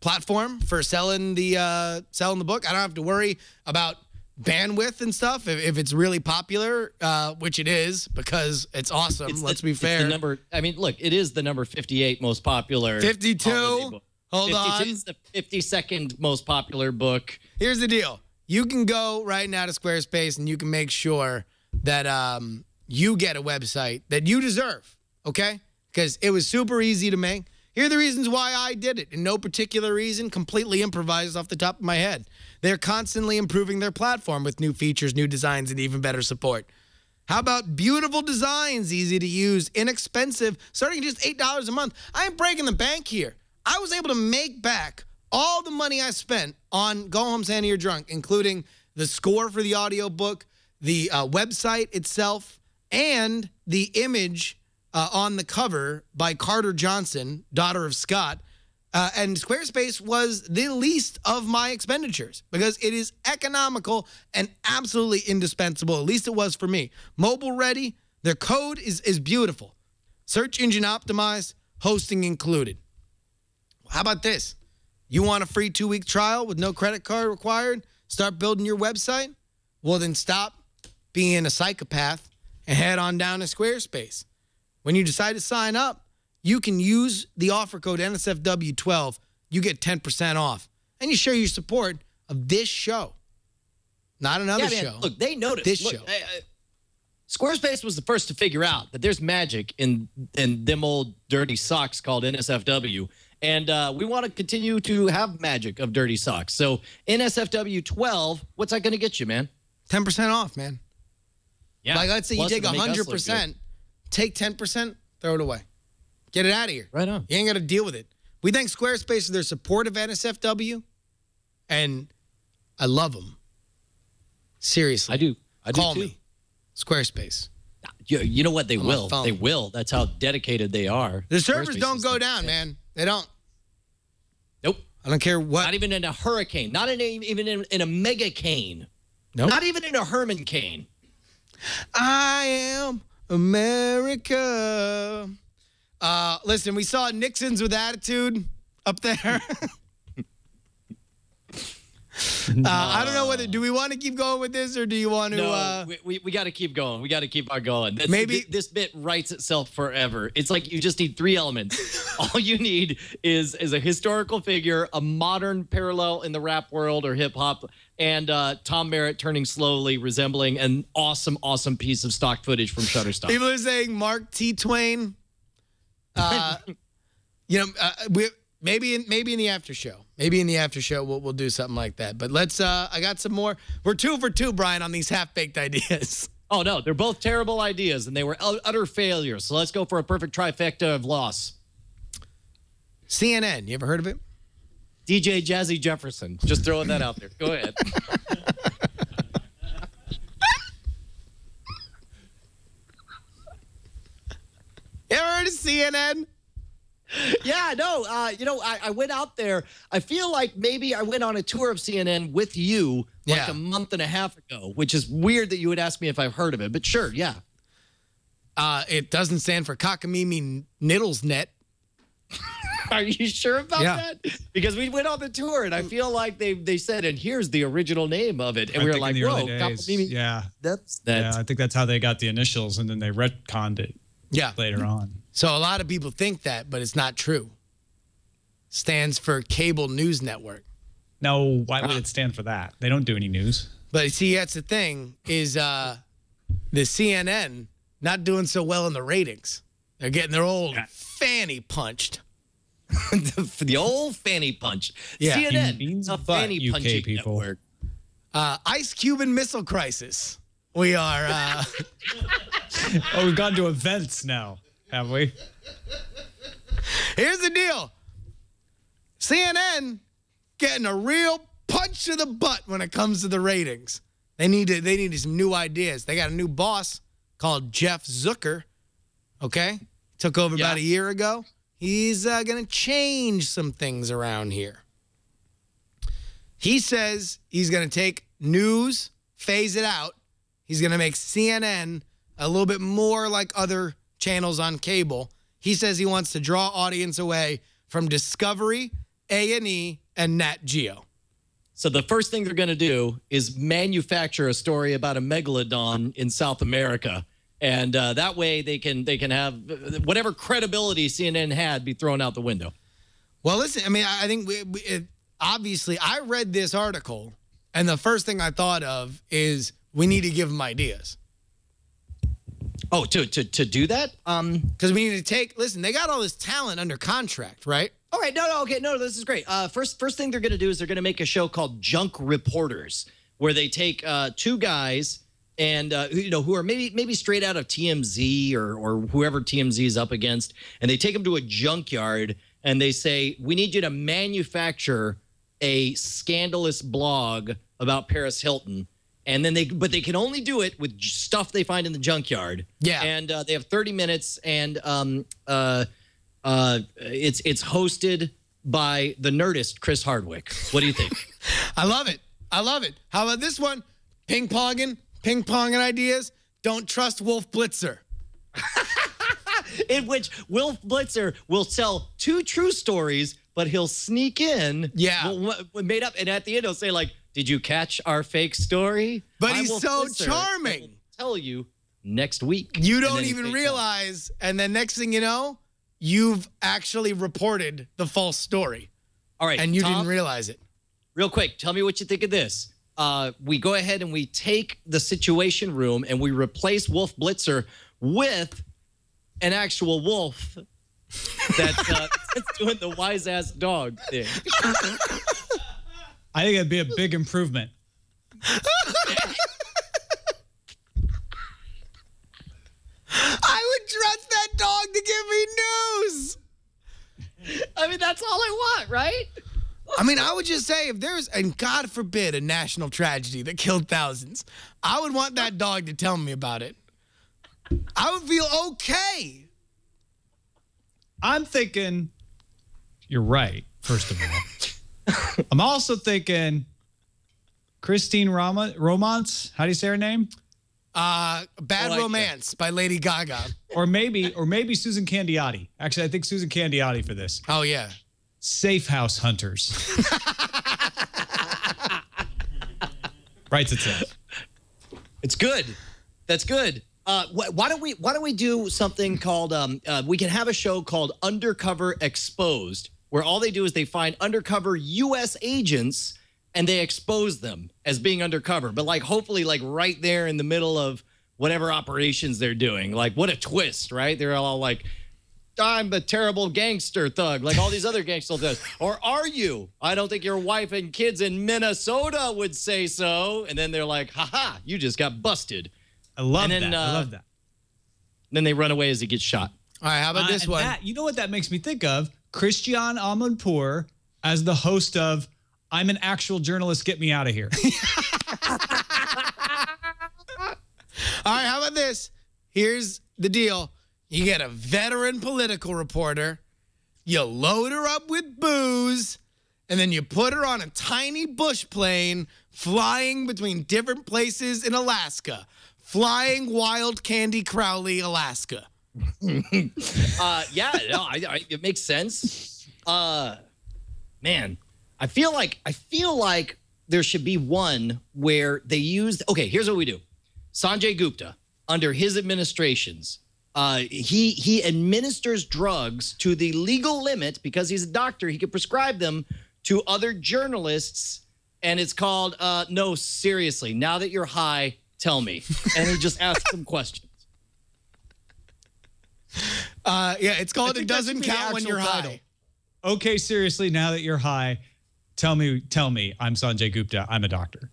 platform for selling the uh, selling the book. I don't have to worry about bandwidth and stuff if, if it's really popular, uh, which it is because it's awesome. It's Let's the- be it's the fair. number. I mean, look, it is the number 58 most popular. 52? Hold 52 on. is the 52nd most popular book. Here's the deal. You can go right now to Squarespace and you can make sure that um, you get a website that you deserve, okay? Because it was super easy to make. Here are the reasons why I did it. In no particular reason, completely improvised off the top of my head. They're constantly improving their platform with new features, new designs, and even better support. How about beautiful designs, easy to use, inexpensive, starting at just $8 a month? I ain't breaking the bank here. I was able to make back all the money I spent on Go Home Santa You're Drunk, including the score for the audiobook, the uh, website itself, and the image uh, on the cover by Carter Johnson, daughter of Scott. Uh, and Squarespace was the least of my expenditures because it is economical and absolutely indispensable. At least it was for me. Mobile ready. Their code is is beautiful. Search engine optimized, hosting included. How about this? You want a free two week trial with no credit card required? Start building your website? Well, then stop being a psychopath and head on down to Squarespace. When you decide to sign up, you can use the offer code NSFW12. You get 10% off. And you show your support of this show, not another yeah, man, show. Look, they noticed. This Look, show. I- I- Squarespace was the first to figure out that there's magic in in them old dirty socks called NSFW, and uh, we want to continue to have magic of dirty socks. So NSFW 12, what's that going to get you, man? 10% off, man. Yeah. Like, let's say you take it'll make us look good. 100%, take 10%, throw it away. Get it out of here. Right on. You ain't got to deal with it. We thank Squarespace for their support of NSFW, and I love them. Seriously. I do. I do Call too. me. Squarespace. You, you know what? They On my will. phone. They will. That's how dedicated they are. The servers Squarespace don't is go the down, best. man. They don't. Nope. I don't care what. Not even in a hurricane. Not in a, even in, in a mega cane. Nope. Not even in a Herman cane. I am America. Uh, listen, we saw Nixon's with attitude up there. uh, I don't know whether do we want to keep going with this or do you want to? No, uh, we, we, we got to keep going. We got to keep on going. This, Maybe- thi- this bit writes itself forever. It's like you just need three elements. All you need is is a historical figure, a modern parallel in the rap world or hip hop, and uh, Tom Merritt turning slowly, resembling an awesome, awesome piece of stock footage from Shutterstock. people are saying Mark T. Twain. Uh, you know, uh, we maybe in maybe in the after show, maybe in the after show we'll we'll do something like that. But let's. Uh, I got some more. We're two for two, Brian, on these half baked ideas. oh no, they're both terrible ideas, and they were utter failures. So let's go for a perfect trifecta of loss. CNN, you ever heard of it? DJ Jazzy Jefferson. Just throwing that out there. Go ahead. You ever heard of CNN? Yeah, no, uh, you know, I, I went out there. I feel like maybe I went on a tour of CNN with you like Yeah. a month and a half ago, which is weird that you would ask me if I've heard of it. But sure, yeah. Uh, it doesn't stand for Cockamamie Niddles Net. Are you sure about Yeah. that? Because we went on the tour and I feel like they they said, and here's the original name of it. And I we were like, whoa, early days, Cockamamie- yeah, That's yeah. I think that's how they got the initials, and then they retconned it Yeah. later on. So a lot of people think that, but it's not true. Stands for Cable News Network. No, why would it stand for that? They don't do any news. But see, that's the thing is uh, the CNN not doing so well in the ratings. They're getting their old fanny punched. For the old fanny punch. Yeah. CNN, Beans a fanny UK punching people. network. Uh, Ice Cuban Missile Crisis. We are. Uh, Oh, we've gone to events now, have we? here's the deal. CNN getting a real punch to the butt when it comes to the ratings. They need to, they need some new ideas. They got a new boss called Jeff Zucker. Okay, took over about a year ago. He's uh, going to change some things around here. He says he's going to take news, phase it out. He's going to make CNN a little bit more like other channels on cable. He says he wants to draw audience away from Discovery A and E, and Nat Geo. So the first thing they're going to do is manufacture a story about a megalodon in South America, and uh, that way they can they can have whatever credibility CNN had be thrown out the window. Well, listen, I mean, I think we, we, it, obviously I read this article, and the first thing I thought of is we need to give them ideas Oh, to to to do that? Um. because we need to take. Listen, they got all this talent under contract, right? All right. No. No. Okay. No. This is great. Uh. First. First thing they're going to do is they're going to make a show called Junk Reporters, where they take uh two guys and uh, you know who are maybe maybe straight out of TMZ or or whoever TMZ is up against, and they take them to a junkyard and they say, "We need you to manufacture a scandalous blog about Paris Hilton." And then they, but they can only do it with stuff they find in the junkyard. Yeah. And uh, they have 30 minutes, and um, uh, uh, it's it's hosted by the Nerdist Chris Hardwick. What do you think? I love it. I love it. How about this one? Ping ponging, ping ponging ideas. Don't trust Wolf Blitzer. in which Wolf Blitzer will tell two true stories, but he'll sneak in Yeah. what made up, and at the end he'll say like, "Did you catch our fake story?" But I'm he's so Blitzer. charming. I Tell you next week. You don't even realize, and then next thing you know, you've actually reported the false story, All right, and you Tom, didn't realize it. real quick, tell me what you think of this. Uh, we go ahead and we take the Situation Room and we replace Wolf Blitzer with an actual wolf that's, uh, that's doing the wise ass dog thing. I think it'd be a big improvement. I would trust that dog to give me news. I mean, that's all I want, right? I mean, I would just say if there's, and God forbid, a national tragedy that killed thousands, I would want that dog to tell me about it. I would feel okay. I'm thinking you're right, first of all. I'm also thinking Christine Rama, Romance. How do you say her name? Uh, Bad I like that. Romance by Lady Gaga. Or maybe, or maybe Susan Candiotti. Actually, I think Susan Candiotti for this. Oh, yeah. Safe House Hunters. Writes itself. It's good. That's good. Uh, wh- why don't we Why don't we do something called? Um, uh, we can have a show called Undercover Exposed, where all they do is they find undercover U.S. agents and they expose them as being undercover. But like, hopefully, like right there in the middle of whatever operations they're doing. Like, what a twist, right? They're all like. I'm a terrible gangster thug, like all these other gangster thugs. Or are you? I don't think your wife and kids in Minnesota would say so. And then they're like, haha, you just got busted. I love And then, that. I uh, love that. Then they run away as he gets shot. All right, how about Uh, this one? that- you know what that makes me think of? Christiane Amanpour as the host of I'm an actual journalist, get me out of here. All right, how about this? Here's the deal. You get a veteran political reporter, you load her up with booze, and then you put her on a tiny bush plane flying between different places in Alaska. Flying Wild Candy Crowley, Alaska. Uh, yeah, no, I, I, it makes sense. Uh, man, I feel like I feel like there should be one where they used. Okay, here's what we do: Sanjay Gupta, under his administrations, uh, he he administers drugs to the legal limit because he's a doctor. He can prescribe them to other journalists, and it's called uh, "No, seriously." Now that you're high, tell me, and he just asks them questions. Uh, yeah, it's called It think that should Doesn't Count When You're title. High. okay, seriously, now that you're high, tell me, tell me, I'm Sanjay Gupta. I'm a doctor.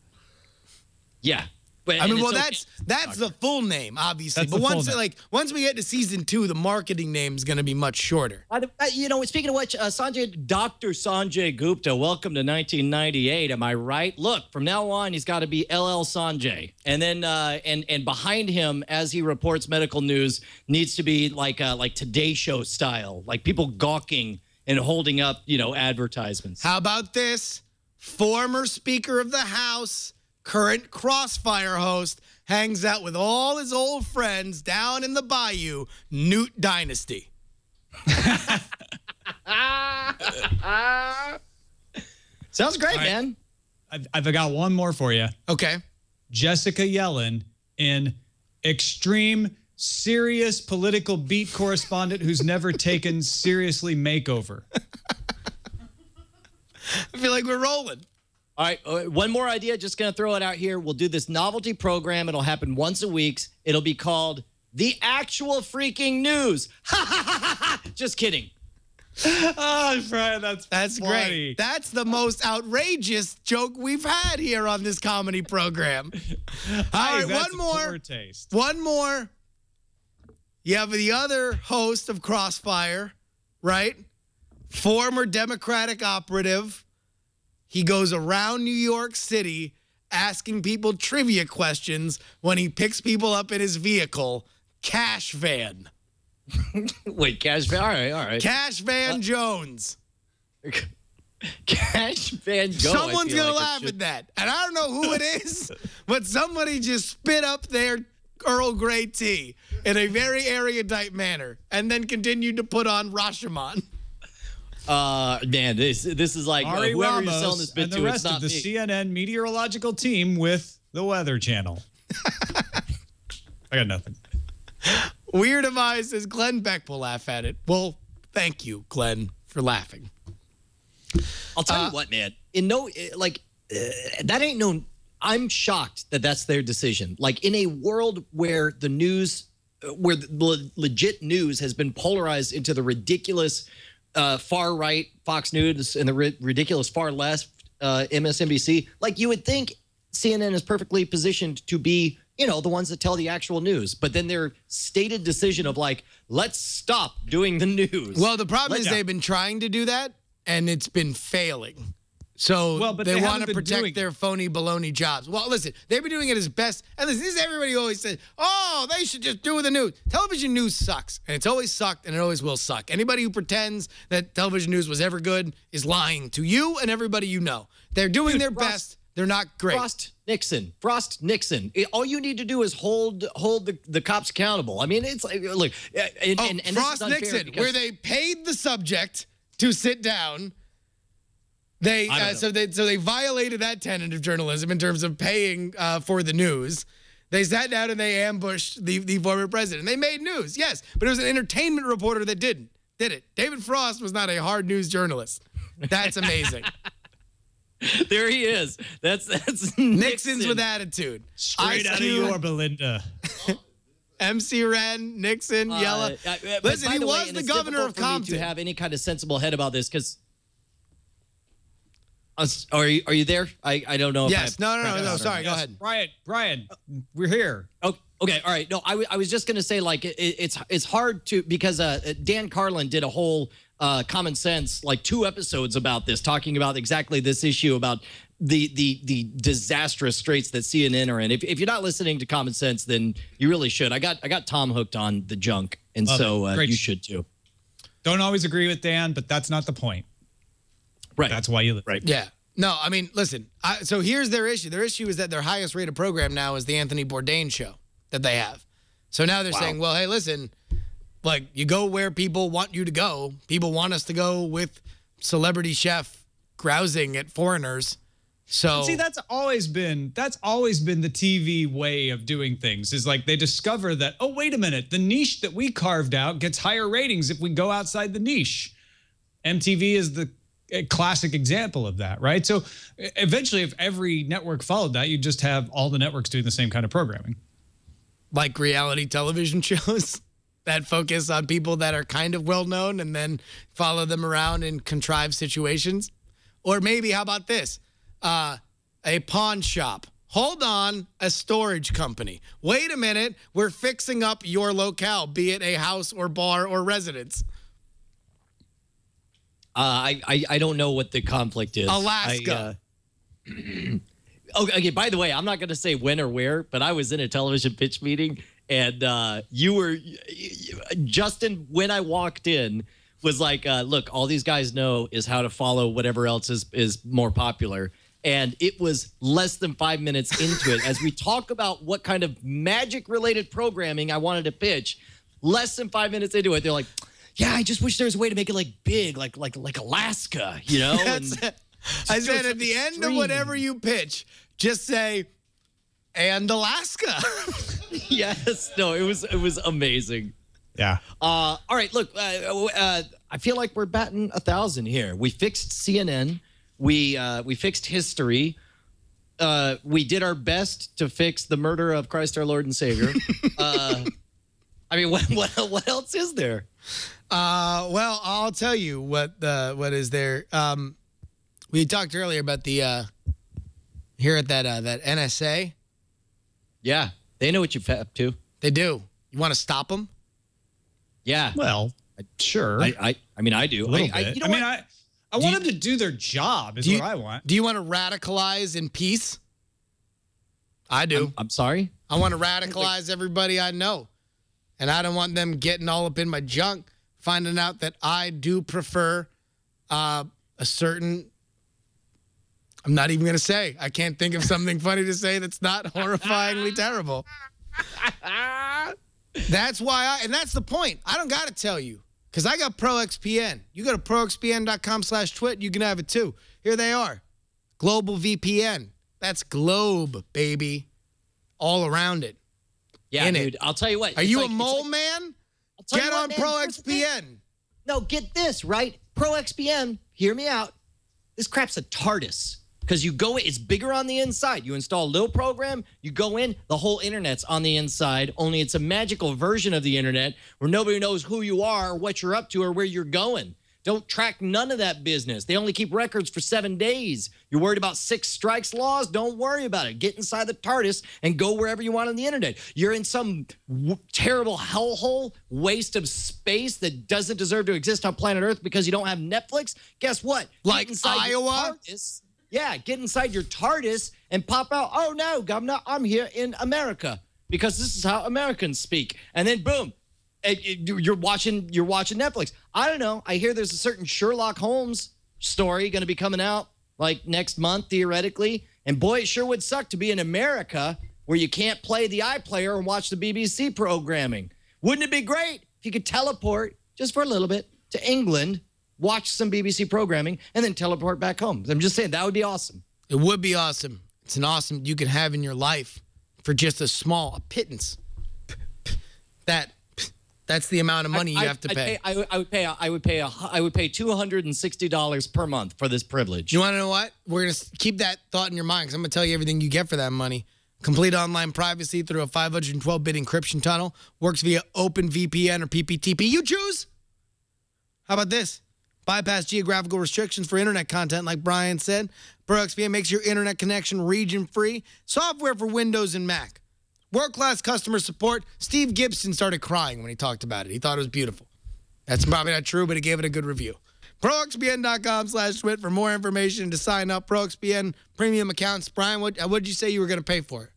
Yeah, but I mean, well, okay. that's that's the full name, obviously. That's but once name. like once we get to season two, the marketing name is going to be much shorter. By uh, you know, speaking of which, uh, Sanjay, Dr. Sanjay Gupta, welcome to 1998. Am I right? Look, from now on, he's got to be LL Sanjay, and then uh, and and behind him, as he reports medical news, needs to be like uh, like Today Show style, like people gawking and holding up, you know, advertisements. How about this? Former Speaker of the House, current Crossfire host, hangs out with all his old friends down in the bayou, Newt Dynasty. Sounds great, All right. man. I've, I've got one more for you. Okay. Jessica Yellin in extreme, serious political beat correspondent who's never taken seriously makeover. I feel like we're rolling. All right, uh, one more idea. Just gonna throw it out here. We'll do this novelty program. It'll happen once a week. It'll be called the actual freaking news. Just kidding. oh, Brian, that's That's funny. great. That's the most outrageous joke we've had here on this comedy program. All Hey, one more. taste. One more. You have the other host of Crossfire, right? Former Democratic operative. He goes around New York City asking people trivia questions when he picks people up in his vehicle. Cash Van. Wait, Cash Van. All right, all right. Cash Van Jones. Cash Van. I Someone's gonna like it laugh at that. And I don't know who it is, but somebody just spit up their Earl Grey tea in a very erudite manner and then continued to put on Rashomon. Uh, man, this this is like uh, Ari whoever you're Ramos selling this bit and the to. It's rest not of the me. CNN meteorological team with the Weather Channel. I got nothing. Weird Demise says Glenn Beck will laugh at it. Well, thank you, Glenn, for laughing. I'll tell Uh, you what, man. In no, eh, like, uh, that ain't no. I'm shocked that that's their decision. Like, in a world where the news, uh, where the legit news has been polarized into the ridiculous uh, far right Fox News and the ri- ridiculous far left uh, MSNBC, like, you would think CNN is perfectly positioned to be, you know, the ones that tell the actual news. But then their stated decision of, like, let's stop doing the news. Well, the problem Let is down. they've been trying to do that and it's been failing. So Well, but they, they want to protect their phony baloney jobs. Well, listen, they've been doing it as best. And listen, this is everybody always says, oh, they should just do the news. Television news sucks. And it's always sucked and it always will suck. Anybody who pretends that television news was ever good is lying to you and everybody you know. They're doing Dude, their Frost- best. They're not great. Frost Nixon. Frost Nixon. It- all you need to do is hold hold the, the cops accountable. I mean, it's like look, uh, and, Oh, and, and Frost Nixon, where they paid the subject to sit down. They uh, so they so they violated that tenet of journalism in terms of paying uh, for the news. They sat down and they ambushed the, the former president. They made news, yes, but it was an entertainment reporter that didn't did it. David Frost was not a hard news journalist. That's amazing. there he is. That's that's Nixon's Nixon. with attitude. Straight Ice out of Cube, your Belinda. MC Ren, Nixon, Uh, Yella. uh, Listen, by he the way, was and the it's governor difficult of for me Compton. To have any kind of sensible head about this, because. Are you, are you there? I, I don't know. If yes, I, no, no, no, no. Sorry, go ahead. Brian, Brian, we're here. Oh, okay, all right. No, I, I was just gonna say like it, it's it's hard to because uh, Dan Carlin did a whole uh, common sense like two episodes about this, talking about exactly this issue about the the the disastrous straits that CNN are in. If, if you're not listening to Common Sense, then you really should. I got I got Tom hooked on the junk, and Love so uh, you should too. Don't always agree with Dan, but that's not the point. Right. That's why you live. Right. Yeah. No, I mean, listen. I, so here's their issue. Their issue is that their highest rated program now is the Anthony Bourdain show that they have. So now they're saying, well, hey, listen, like you go where people want you to go. People want us to go with celebrity chef grousing at foreigners. So See, that's always been that's always been the TV way of doing things. Is like they discover that oh wait a minute, the niche that we carved out gets higher ratings if we go outside the niche. MTV is the a classic example of that, right? So eventually, if every network followed that, you'd just have all the networks doing the same kind of programming. like reality television shows that focus on people that are kind of well known and then follow them around in contrived situations. Or maybe, how about this? Uh, a pawn shop. Hold on, a storage company. Wait a minute, we're fixing up your locale, be it a house or bar or residence. Uh, I, I I don't know what the conflict is. Alaska. I, uh, okay, okay. By the way, I'm not going to say when or where, but I was in a television pitch meeting, and uh, you were Justin. When I walked in, was like, uh, "Look, all these guys know is how to follow whatever else is is more popular." And it was less than five minutes into it as we talk about what kind of magic related programming I wanted to pitch. Less than five minutes into it, they're like, "Yeah, I just wish there was a way to make it like big, like like like Alaska, you know." And I said at the end of whatever you pitch, just say, and Alaska. yes. No, it was it was amazing. Yeah. Uh, all right, look, uh, uh, I feel like we're batting a thousand here. We fixed CNN. We uh, we fixed history. Uh, we did our best to fix the murder of Christ our Lord and Savior. uh, I mean, what, what what else is there? Uh, well, I'll tell you what the what is there. Um, we talked earlier about the uh, here at that uh, that NSA. Yeah, they know what you're up to. They do. You want to stop them? Yeah, Well, sure. I, I I mean, I do. a little I, I, bit. you know I mean, what? I, I want them to do their job. Is do you- what I want. Do you want to radicalize in peace? I do. I'm, I'm sorry. I want to radicalize everybody I know. And I don't want them getting all up in my junk, finding out that I do prefer uh, a certain. I'm not even going to say. I can't think of something funny to say that's not horrifyingly terrible. That's why I, and that's the point. I don't got to tell you because I got ProXPN. You go to proxpn.com slash twit, you can have it too. Here they are Global VPN. That's Globe, baby. All around it. Yeah, In it. dude. I'll tell you what. Are you like- a mole like- man? Tell Get on man, here's the thing. ProXPN. No, get this, right? ProXPN, hear me out. This crap's a TARDIS. Because you go, it's bigger on the inside. You install a little program, you go in, the whole internet's on the inside, only it's a magical version of the internet where nobody knows who you are, what you're up to, or where you're going. Don't track none of that business. They only keep records for seven days. You're worried about six strikes laws? Don't worry about it. Get inside the TARDIS and go wherever you want on the internet. You're in some w- terrible hellhole, waste of space that doesn't deserve to exist on planet Earth because you don't have Netflix. Guess what? Like inside Iowa? TARDIS. Yeah, get inside your TARDIS and pop out. Oh no, I'm. I'm here in America because this is how Americans speak. And then boom, Eh, you're watching you're watching Netflix. I don't know. I hear there's a certain Sherlock Holmes story going to be coming out like next month theoretically. And boy, it sure would suck to be in America where you can't play the iPlayer and watch the BBC programming. Wouldn't it be great if you could teleport just for a little bit to England, watch some BBC programming, and then teleport back home? I'm just saying that would be awesome. It would be awesome. It's an awesome you can have in your life for just a small a pittance. That that's the amount of money you I- have to I'd pay. I, would- I would pay. I would pay. A, I would pay two hundred and sixty dollars per month for this privilege. You want to know what? We're going to keep that thought in your mind because I'm going to tell you everything you get for that money. Complete online privacy through a 512 bit encryption tunnel. Works via OpenVPN or PPTP. You choose. How about this? Bypass geographical restrictions for internet content, like Brian said. ProXPN makes your internet connection region free. Software for Windows and Mac. World class customer support. Steve Gibson started crying when he talked about it. He thought it was beautiful. That's probably not true, but he gave it a good review. ProXPN.com slash twit for more information to sign up. ProXPN premium accounts. Brian, what did you say you were going to pay for it?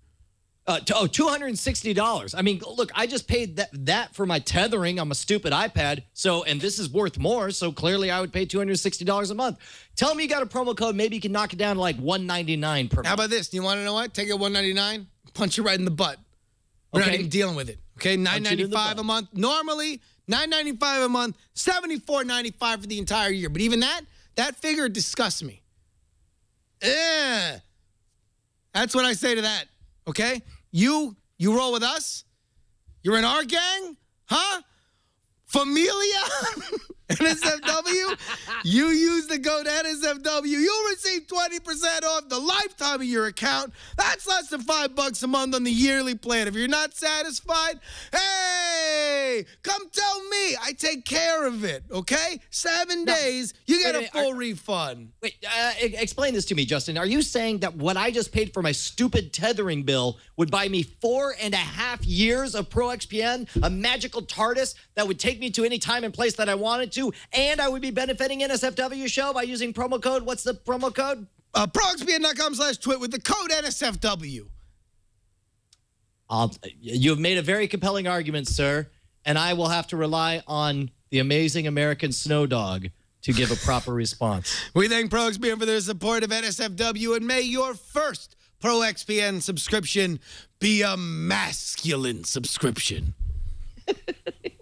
Uh, t- oh, two hundred and sixty dollars. I mean, look, I just paid that that for my tethering on my stupid iPad. So, and this is worth more. So clearly, I would pay two hundred sixty dollars a month. Tell me you got a promo code. Maybe you can knock it down to like one ninety nine per. Month. How month. about this? You want to know what? Take it 199 punch you right in the butt. We're not even dealing with it. Okay, in the 995 a month. Normally, 995 a month, 74.95 for the entire year. But even that, that figure disgusts me. Eh. That's what I say to that. Okay? You you roll with us? You're in our gang? Huh? Familia? NSFW? you use the code NSFW. You'll receive 20% off the lifetime of your account. That's less than five bucks a month on the yearly plan. If you're not satisfied, hey, come tell me. I take care of it, okay? Seven days, you get a full are- refund. Wait, uh, explain this to me, Justin. Are you saying that what I just paid for my stupid tethering bill would buy me four and a half years of Pro XPN, a magical TARDIS that would take me to any time and place that I wanted to, and I would be benefiting NSFW show by using promo code? What's the promo code? Uh, ProXPN.com slash twit with the code NSFW. I'll, you have made a very compelling argument, sir, and I will have to rely on the amazing American snow dog to give a proper response. We thank ProXPN for their support of NSFW and may your first ProXPN subscription be a masculine subscription.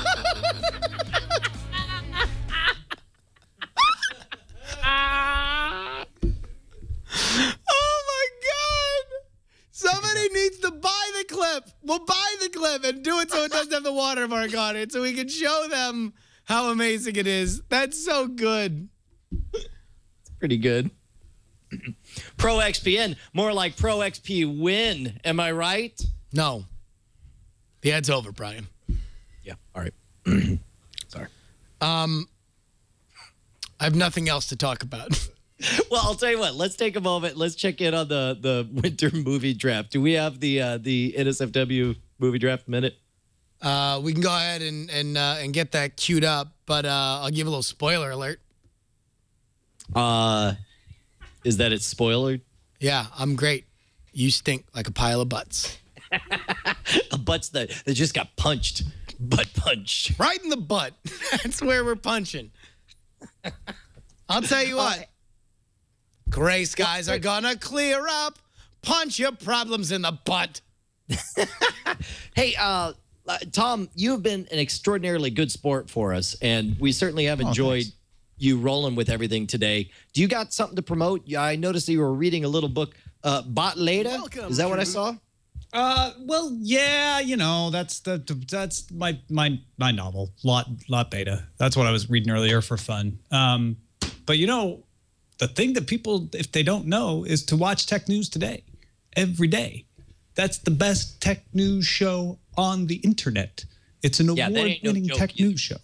Somebody needs to buy the clip. We'll buy the clip and do it so it doesn't have the watermark on it, so we can show them how amazing it is. That's so good. It's Pretty good. Pro XPN, more like Pro XP win. Am I right? No, the ad's over, Brian. Yeah. All right. Sorry. Um, I have nothing else to talk about. Well, I'll tell you what. Let's take a moment. Let's check in on the the winter movie draft. Do we have the uh, the NSFW movie draft minute? Uh, we can go ahead and and uh, and get that queued up, but uh, I'll give a little spoiler alert. Uh, is that it's spoilered? Yeah, I'm great. You stink like a pile of butts. A butts that that just got punched, butt punched. Right in the butt. That's where we're punching. I'll tell you what. Gray skies are gonna clear up. Punch your problems in the butt. Hey, uh, uh, Tom, you have been an extraordinarily good sport for us, and we certainly have enjoyed thanks. you rolling with everything today. Do you got something to promote? Yeah, I noticed that you were reading a little book, uh, Bot Leda. Welcome, Is that what I saw? Uh, well, yeah, you know, that's the that's my my my novel, Lot Lot Beta. That's what I was reading earlier for fun. Um, but you know, the thing that people, if they don't know, is to watch Tech News today, every day. That's the best tech news show on the internet. It's an Yeah, that ain't no award-winning joke tech either. news show.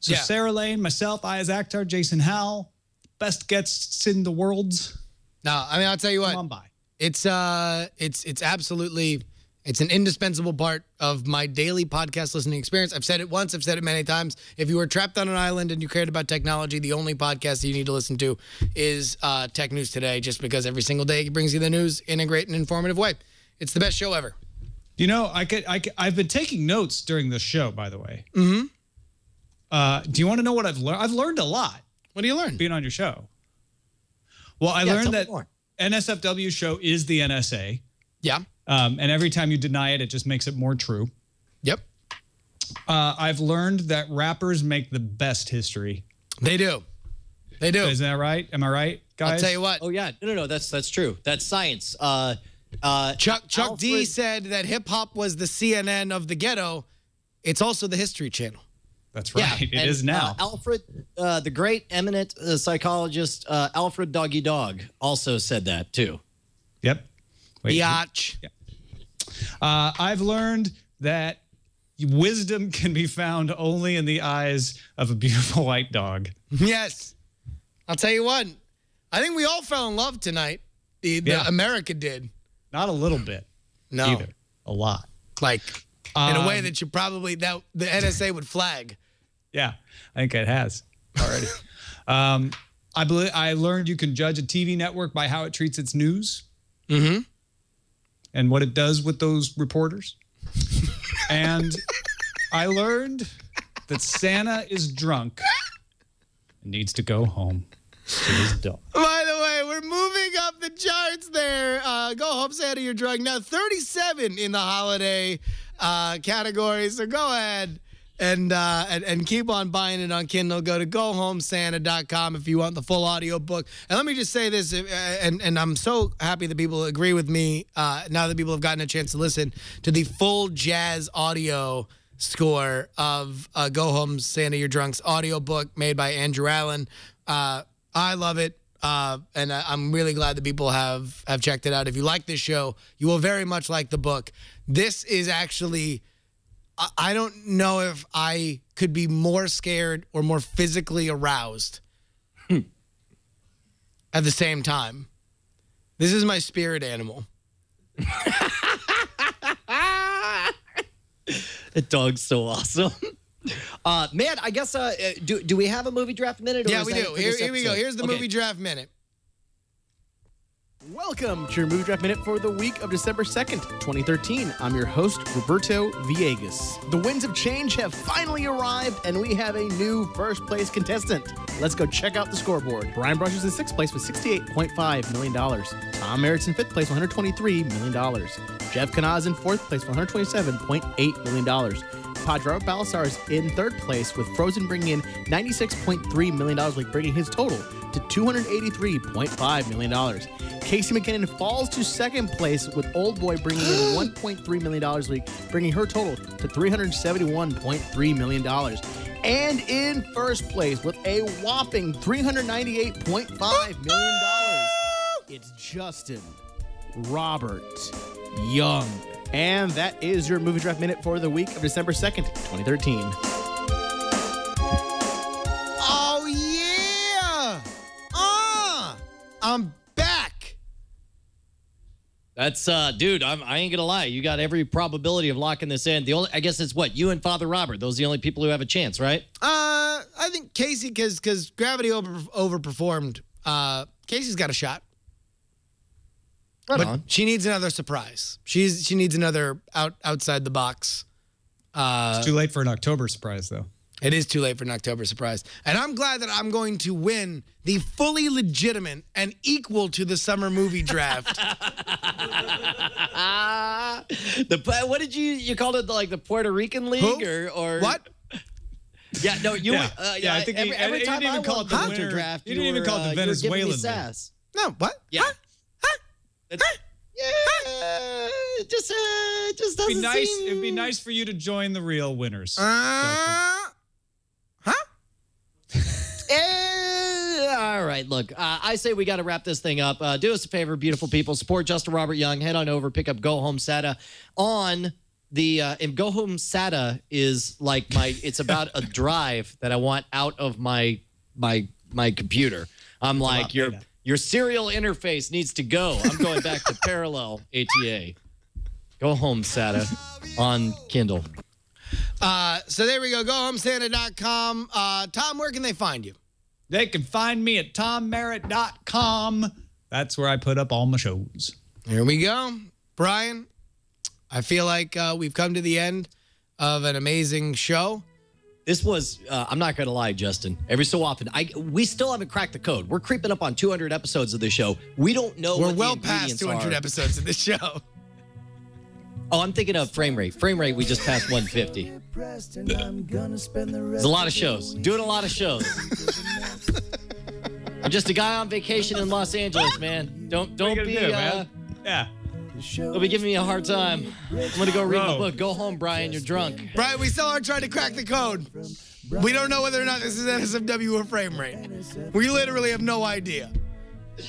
So Yeah. Sarah Lane, myself, Iyaz Akhtar, Jason Howell, best guests in the worlds. No, I mean I'll tell you what. Come what. on by. It's uh it's it's absolutely it's an indispensable part of my daily podcast listening experience. I've said it once, I've said it many times. If you were trapped on an island and you cared about technology, the only podcast that you need to listen to is uh, Tech News Today, just because every single day it brings you the news in a great and informative way. It's the best show ever. You know, I could, I could, I've been taking notes during the show, by the way. Mm-hmm. Uh, do you want to know what I've learned? I've learned a lot What do you learn? being on your show. Well, I Yeah, learned that. NSFW show is the NSA, Yeah. Um, and every time you deny it, it just makes it more true. Yep. Uh, I've learned that rappers make the best history. They do. They do. Isn't that right? Am I right, guys? I'll tell you what. Oh yeah, no, no, no. That's that's true. That's science. Uh, uh, Chuck Chuck D said that hip hop was the CNN of the ghetto. It's also the History Channel. That's Yeah, right. It and, is now. Uh, Alfred, uh, the great eminent uh, psychologist uh, Alfred Doggy Dog, also said that too. yep. Wait, Biatch. Uh, I've learned that wisdom can be found only in the eyes of a beautiful white dog. Yes. I'll tell you what. I think we all fell in love tonight. The, the Yeah. America did. Not a little bit No. either. A lot. Like in a way Um, that you probably that the NSA would flag. Yeah, I think it has already. um, I believe I learned you can judge a TV network by how it treats its news Mm-hmm. And what it does with those reporters. and I learned that Santa is drunk and needs to go home to his dog. By the way, we're moving up the charts there. Uh, go home, Santa, you're drunk. Now 37 in the holiday uh, category. So go ahead and, uh, and and keep on buying it on Kindle. Go to gohomesanta.com if you want the full audio book. And let me just say this, uh, and and I'm so happy that people agree with me uh, now that people have gotten a chance to listen to the full jazz audio score of uh, Go Home Santa Your Drunk's audiobook made by Andrew Allen. Uh, I love it. Uh, and I, I'm really glad that people have have checked it out. If you like this show, you will very much like the book. This is actually, I, don't know if I could be more scared or more physically aroused at the same time. This is my spirit animal. The dog's so awesome. Uh, man, I guess uh, uh, do do we have a movie draft minute? or Yeah, we do. Here, here we go. Here's the Okay. movie draft minute. Welcome to your Movie Draft Minute for the week of December 2nd, 2013. I'm your host, Roberto Villegas. The winds of change have finally arrived, and we have a new first place contestant. Let's go check out the scoreboard. Brian Brush is in sixth place with $68.5 million. Tom Merritt's in fifth place with $123 million. Jeff Kanaz in fourth place with $127.8 million. Padre Ballecer is in third place with Frozen bringing in $96.3 million, like bringing his total to $283.5 million. Casey McKinnon falls to second place with Oldboy bringing in $1.3 million, league, bringing her total to $371.3 million. And in first place with a whopping $398.5 million, it's Justin Robert Young. And that is your movie draft minute for the week of December 2nd, 2013. Oh yeah! Ah, I'm back. That's uh, dude. I'm, I ain't gonna lie. You got every probability of locking this in. The only, I guess, it's what you and Father Robert. Those are the only people who have a chance, right? Uh, I think Casey, because because Gravity over, overperformed. Uh, Casey's got a shot, Right but on. she needs another surprise. She's she needs another out outside the box. Uh, It's too late for an October surprise, though. It is too late for an October surprise. And I'm glad that I'm going to win the fully legitimate and equal to the summer movie draft. Ah, the what did you you called it like the Puerto Rican League Who? or or what? Yeah, no, you. Yeah. Uh, Yeah, I think he- every, every he time didn't I even call won it the the winner. draft. you didn't you even call it the uh, you were giving me Venezuelan sass. No, what? Yeah. Huh? Huh? It's- yeah, just uh, just doesn't It'd be nice. seem. It'd be nice for you to join the real winners. Uh, huh? Eh, all right, look, uh, I say we got to wrap this thing up. Uh, do us a favor, beautiful people. Support Justin Robert Young. Head on over, pick up Go Home SATA on the. Uh, and Go Home SATA is like my. It's about a drive that I want out of my my my computer. I'm like you're. data. Your serial interface needs to go. I'm going back to parallel ATA. Go Home SATA on Kindle. Uh, so there we go. GoHomeSanta.com. Uh, Tom, where can they find you? They can find me at tommerritt.com. That's where I put up all my shows. Here we go. Brian, I feel like uh, we've come to the end of an amazing show. This was, uh, I'm not going to lie, Justin. Every so often, I we still haven't cracked the code. We're creeping up on 200 episodes of this show. We don't know We're what the well past 200 are. episodes of this show. Oh, I'm thinking of frame rate. Frame rate, we just passed 150. There's a lot of shows. Doing a lot of shows. I'm just a guy on vacation in Los Angeles, man. Don't don't be you do, uh, man? Yeah. Don't be giving me a hard time. I'm gonna go read my book. Go home, Brian. You're drunk. Brian, we still aren't trying to crack the code. We don't know whether or not this is NSFW or frame rate. We literally have no idea.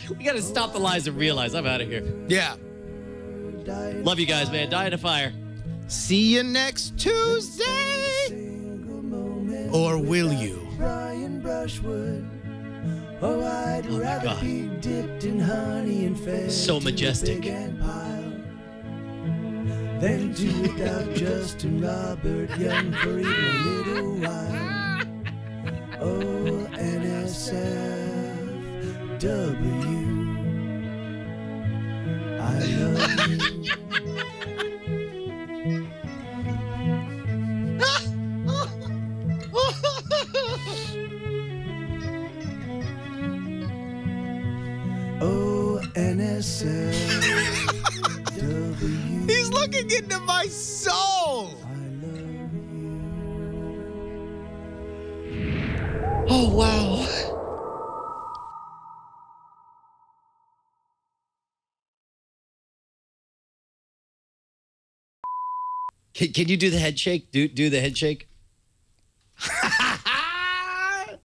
We gotta stop the lies and realize I'm out of here. Yeah. Love you guys, man. Die in a fire. See you next Tuesday. Or will you? Brian Brushwood. Oh, I'd my rather God. be dipped in honey and fed So to a majestic. Big ant pile than to without Justin Robert Young for even a little while. Oh, NSFW. I love you. Oh, NSFW. Looking into my soul. Oh wow. Can, can you do the head shake? Do do the head shake.